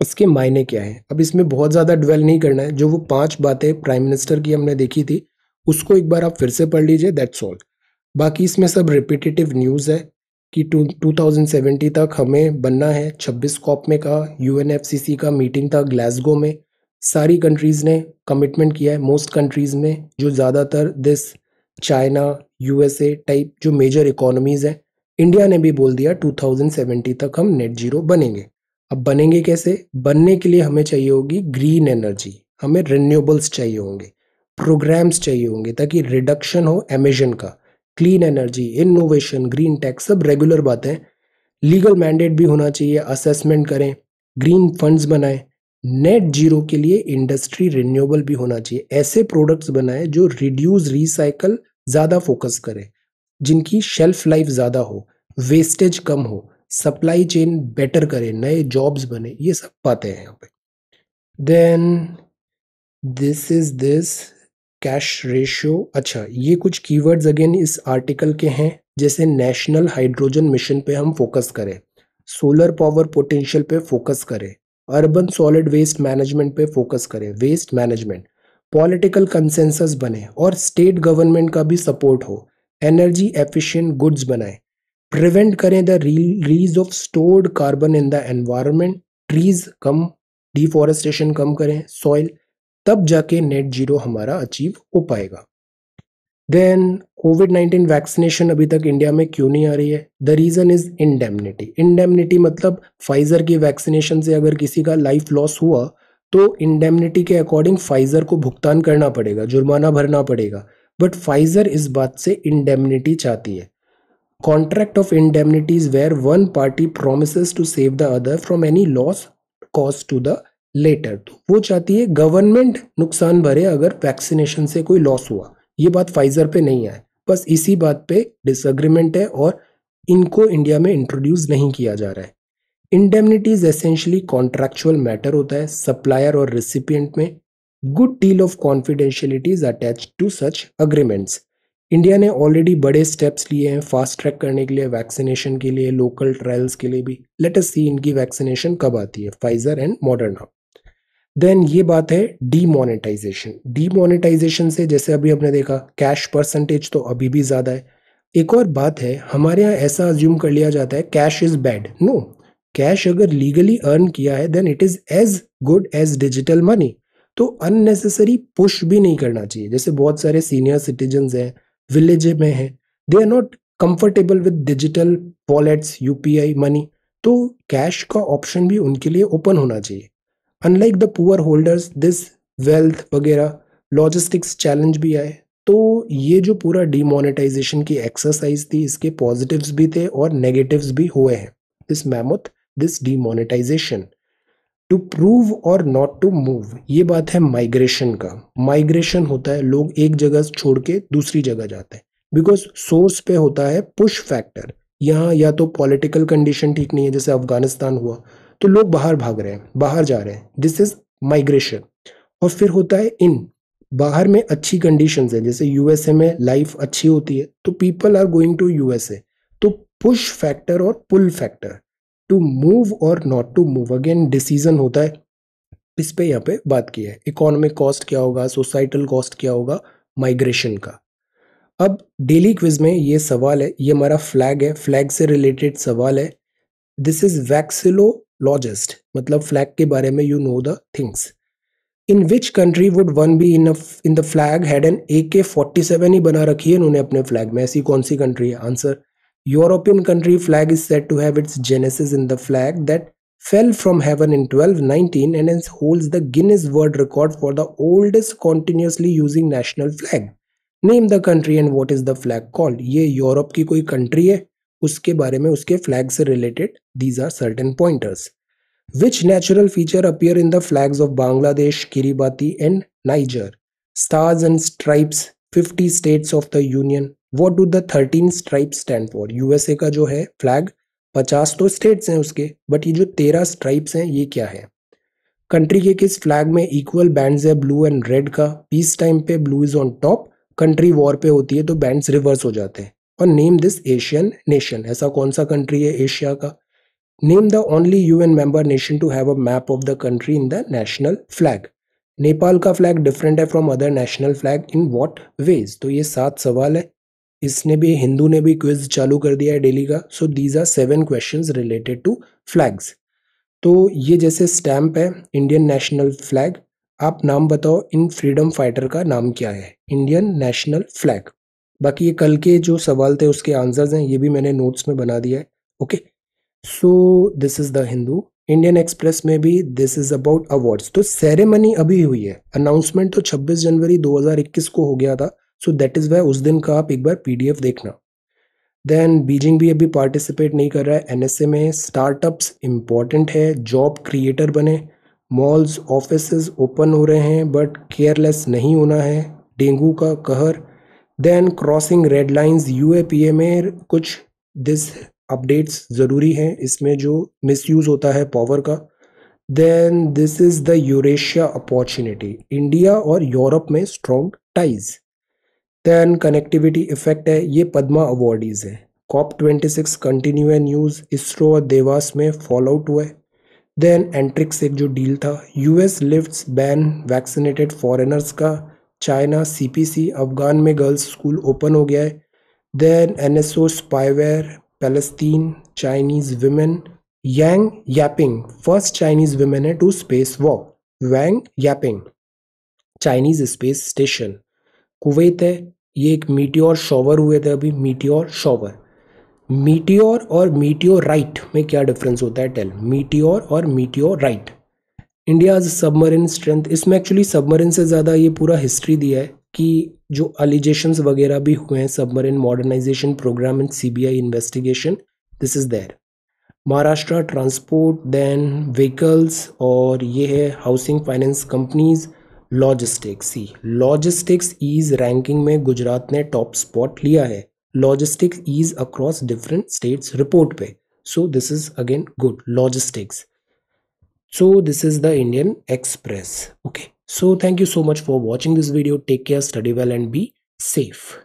इसके मायने क्या है? अब इसमें बहुत ज़्यादा डिवेल नहीं करना है। जो वो पाँच बातें प्राइम मिनिस्टर की हमने देखी थी, उसको एक बार आप फिर से पढ़ लीजिए दैट्स ऑल बाकी इसमें सब रिपीटेटिव न्यूज़ है कि टू तक हमें बनना है। छब्बीस कॉप में का यूएनएफसीसी का मीटिंग था ग्लासगो में। सारी कंट्रीज़ ने कमिटमेंट किया है। मोस्ट कंट्रीज़ में जो ज़्यादातर दिस चाइना यूएसए टाइप जो मेजर इकोनॉमीज़ हैं इंडिया ने भी बोल दिया 2070 तक हम नेट ज़ीरो बनेंगे। अब बनेंगे कैसे? बनने के लिए हमें चाहिए होगी ग्रीन एनर्जी हमें रिन्यूएबल्स चाहिए होंगे प्रोग्राम्स चाहिए होंगे ताकि रिडक्शन हो एमिशन का। Clean energy innovation green tax सब रेगुलर बातें लीगल मैंडेट भी होना चाहिए असेसमेंट करें ग्रीन फंड्स बनाएँ। नेट ज़ीरो के लिए इंडस्ट्री रिन्यूएबल भी होना चाहिए। ऐसे प्रोडक्ट्स बनाए जो रिड्यूस रिसाइकल ज़्यादा फोकस करे, जिनकी शेल्फ लाइफ ज़्यादा हो वेस्टेज कम हो सप्लाई चेन बेटर करे, नए जॉब्स बने, ये सब बातें हैं यहाँ पे। Then this is this cash ratio अच्छा ये कुछ कीवर्ड्स अगेन इस आर्टिकल के हैं, जैसे नेशनल हाइड्रोजन मिशन पे हम फोकस करें सोलर पावर पोटेंशियल पे फोकस करें। अर्बन सॉलिड वेस्ट मैनेजमेंट पे फोकस करें, वेस्ट मैनेजमेंट। पॉलिटिकल कंसेंसस बने और स्टेट गवर्नमेंट का भी सपोर्ट हो। एनर्जी एफिशिएंट गुड्स बनाए। प्रिवेंट करें the release of stored carbon in the environment. Trees come, deforestation कम करें, सॉइल। तब जाके नेट ज़ीरो हमारा अचीव हो पाएगा। देन कोविड नाइन्टीन वैक्सीनेशन अभी तक इंडिया में क्यों नहीं आ रही है? The reason is indemnity indemnity मतलब फाइजर की वैक्सीनेशन से अगर किसी का लाइफ लॉस हुआ तो इंडेमनिटी के अकॉर्डिंग फाइजर को भुगतान करना पड़ेगा, जुर्माना भरना पड़ेगा। बट फाइजर इस बात से इंडेमनिटी चाहती है। Contract of indemnity is where one party promise to save the other from any loss caused to the latter तो वो चाहती है गवर्नमेंट नुकसान भरे अगर वैक्सीनेशन से कोई लॉस हुआ। ये बात फाइजर पे नहीं है बस इसी बात पे डिसएग्रीमेंट है और इनको इंडिया में इंट्रोड्यूस नहीं किया जा रहा है। इंडेमनिटीज एसेंशली कॉन्ट्रैक्चुअल मैटर होता है सप्लायर और रिसिपियंट में। Good deal of confidentiality is attach to such agreements India ने ऑलरेडी बड़े स्टेप्स लिए हैं फास्ट ट्रैक करने के लिए वैक्सीनेशन के लिए लोकल ट्रायल्स के लिए भी। लेट अस सी इनकी वैक्सीनेशन कब आती है फाइजर एंड मॉडर्ना देन ये बात है डीमोनेटाइजेशन डीमोनेटाइजेशन से जैसे अभी हमने देखा कैश परसेंटेज तो अभी भी ज़्यादा है। एक और बात है, हमारे यहाँ ऐसा अज्यूम कर लिया जाता है cash is bad no cash अगर लीगली अर्न किया है then it is as good as digital money तो अननेसेसरी पुश भी नहीं करना चाहिए। जैसे बहुत सारे सीनियर सिटीजन हैं विलेज में हैं they are not comfortable with digital wallets UPI money तो कैश का ऑप्शन भी उनके लिए ओपन होना चाहिए। Unlike the poor holders this wealth वगैरह लॉजिस्टिक्स चैलेंज भी आए तो ये जो पूरा डीमोनेटाइजेशन की एक्सरसाइज थी, इसके पॉजिटिव्स भी थे और नेगेटिव्स भी हुए हैं। This mammoth this demonetization to prove और नॉट टू मूव ये बात है माइग्रेशन का। माइग्रेशन होता है, लोग एक जगह छोड़ के दूसरी जगह जाते हैं। बिकॉज़ सोर्स पे होता है पुश फैक्टर यहाँ या तो पॉलिटिकल कंडीशन ठीक नहीं है, जैसे अफ़गानिस्तान हुआ तो लोग बाहर भाग रहे हैं, बाहर जा रहे हैं। दिस इज़ माइग्रेशन और फिर होता है इन बाहर में अच्छी कंडीशन है, जैसे यूएसए में लाइफ अच्छी होती है तो people are going to USA तो पुश फैक्टर और पुल फैक्टर टू मूव और not to move again decision होता है। इस पे यहाँ पे बात की है। इकोनॉमिक कॉस्ट क्या होगा? सोसाइटल कॉस्ट क्या होगा? माइग्रेशन का। अब डेली क्विज में ये सवाल है, ये हमारा फ्लैग है। फ्लैग से रिलेटेड सवाल है। दिस इज़ वैक्सिलोलॉजिस्ट मतलब फ्लैग के बारे में you know the things in which country would one be in in the flag had an A K forty seven ही बना रखी है उन्होंने अपने फ्लैग में. ऐसी कौन सी कंट्री है? Answer European country flag is set to have its genesis in the flag that fell from heaven in 1219 and hence holds the Guinness World Record for the oldest continuously using national flag. Name the country and what is the flag called? ये Europe की कोई country है? उसके बारे में उसके flag से related these are certain pointers which natural feature appear in the flags of Bangladesh Kiribati and Niger stars and stripes 50 states of the union what do the thirteen stripe stand for USA का जो है flag पचास तो states हैं उसके but ये जो तेरह स्ट्राइप्स हैं, ये क्या है? कंट्री के किस फ्लैग में इक्वल बैंड्स है ब्लू एंड रेड का? पीस टाइम पे blue is on top country war पे होती है तो बैंड्स रिवर्स हो जाते हैं। और नेम दिस एशियन नेशन ऐसा कौन सा कंट्री है एशिया का? Name the only UN member nation to have a map of the country in the national flag Nepal का फ्लैग डिफरेंट है from other national flag in what ways तो ये सात सवाल है। इसने भी, हिंदू ने भी क्विज चालू कर दिया है डेली का। So these are seven question related to flags तो ये जैसे स्टैम्प है इंडियन नेशनल फ्लैग आप नाम बताओ, इन फ्रीडम फाइटर का नाम क्या है? इंडियन नेशनल फ्लैग बाकी ये कल के जो सवाल थे, उसके आंसर्स हैं, ये भी मैंने नोट्स में बना दिया है okay so this is the Hindu Indian Express में भी दिस इज़ अबाउट अवार्ड्स तो सेरेमनी अभी हुई है। अनाउंसमेंट तो 26 जनवरी 2021 को हो गया था। सो दैट इज़ वाई उस दिन का आप एक बार पीडीएफ देखना। देन बीजिंग भी अभी पार्टिसिपेट नहीं कर रहा है। एनएसए में स्टार्टअप्स इंपॉर्टेंट है। जॉब क्रिएटर बने। मॉल्स ऑफ़िस ओपन हो रहे हैं बट केयरलेस नहीं होना है। डेंगू का कहर। Then crossing red lines UAPA में कुछ दिस अपडेट्स ज़रूरी हैं। इसमें जो मिसयूज़ होता है पावर का। Then this is the Eurasia opportunity India और यूरोप में strong ties then connectivity effect है। ये पद्मा अवॉर्डीज है। कॉप ट्वेंटी सिक्स कंटिन्यू है न्यूज़ इसरो और देवास में फॉल आउट हुआ है। देन एंट्रिक्स एक जो डील था। US lifts ban vaccinated foreigners का। चाइना सीपीसी अफगान में गर्ल्स स्कूल ओपन हो गया है। Then NSO spyware Palestine Chinese women Yang Yaping first Chinese women है to space walk Wang Yaping Chinese space station Kuwait है। ये एक मीटियोर शॉवर हुए थे अभी मीटियोर शॉवर मीटियोर और मीटियोर राइट में क्या डिफरेंस होता है? टेल मीटियोर और meteorite India submarine strength इसमें एक्चुअली सबमरीन से ज़्यादा ये पूरा हिस्ट्री दिया है कि जो अलिजेशंस वगैरह भी हुए हैं submarine modernization program and CBI investigation this is there Maharashtra transport then vehicles और ये है housing finance companies logistics see logistics ease ranking में गुजरात ने टॉप स्पॉट लिया है। Logistics ease across different states report पे। So this is again good logistics so this is the indian express. Okay. So thank you so much for watching this video. Take care study well and be safe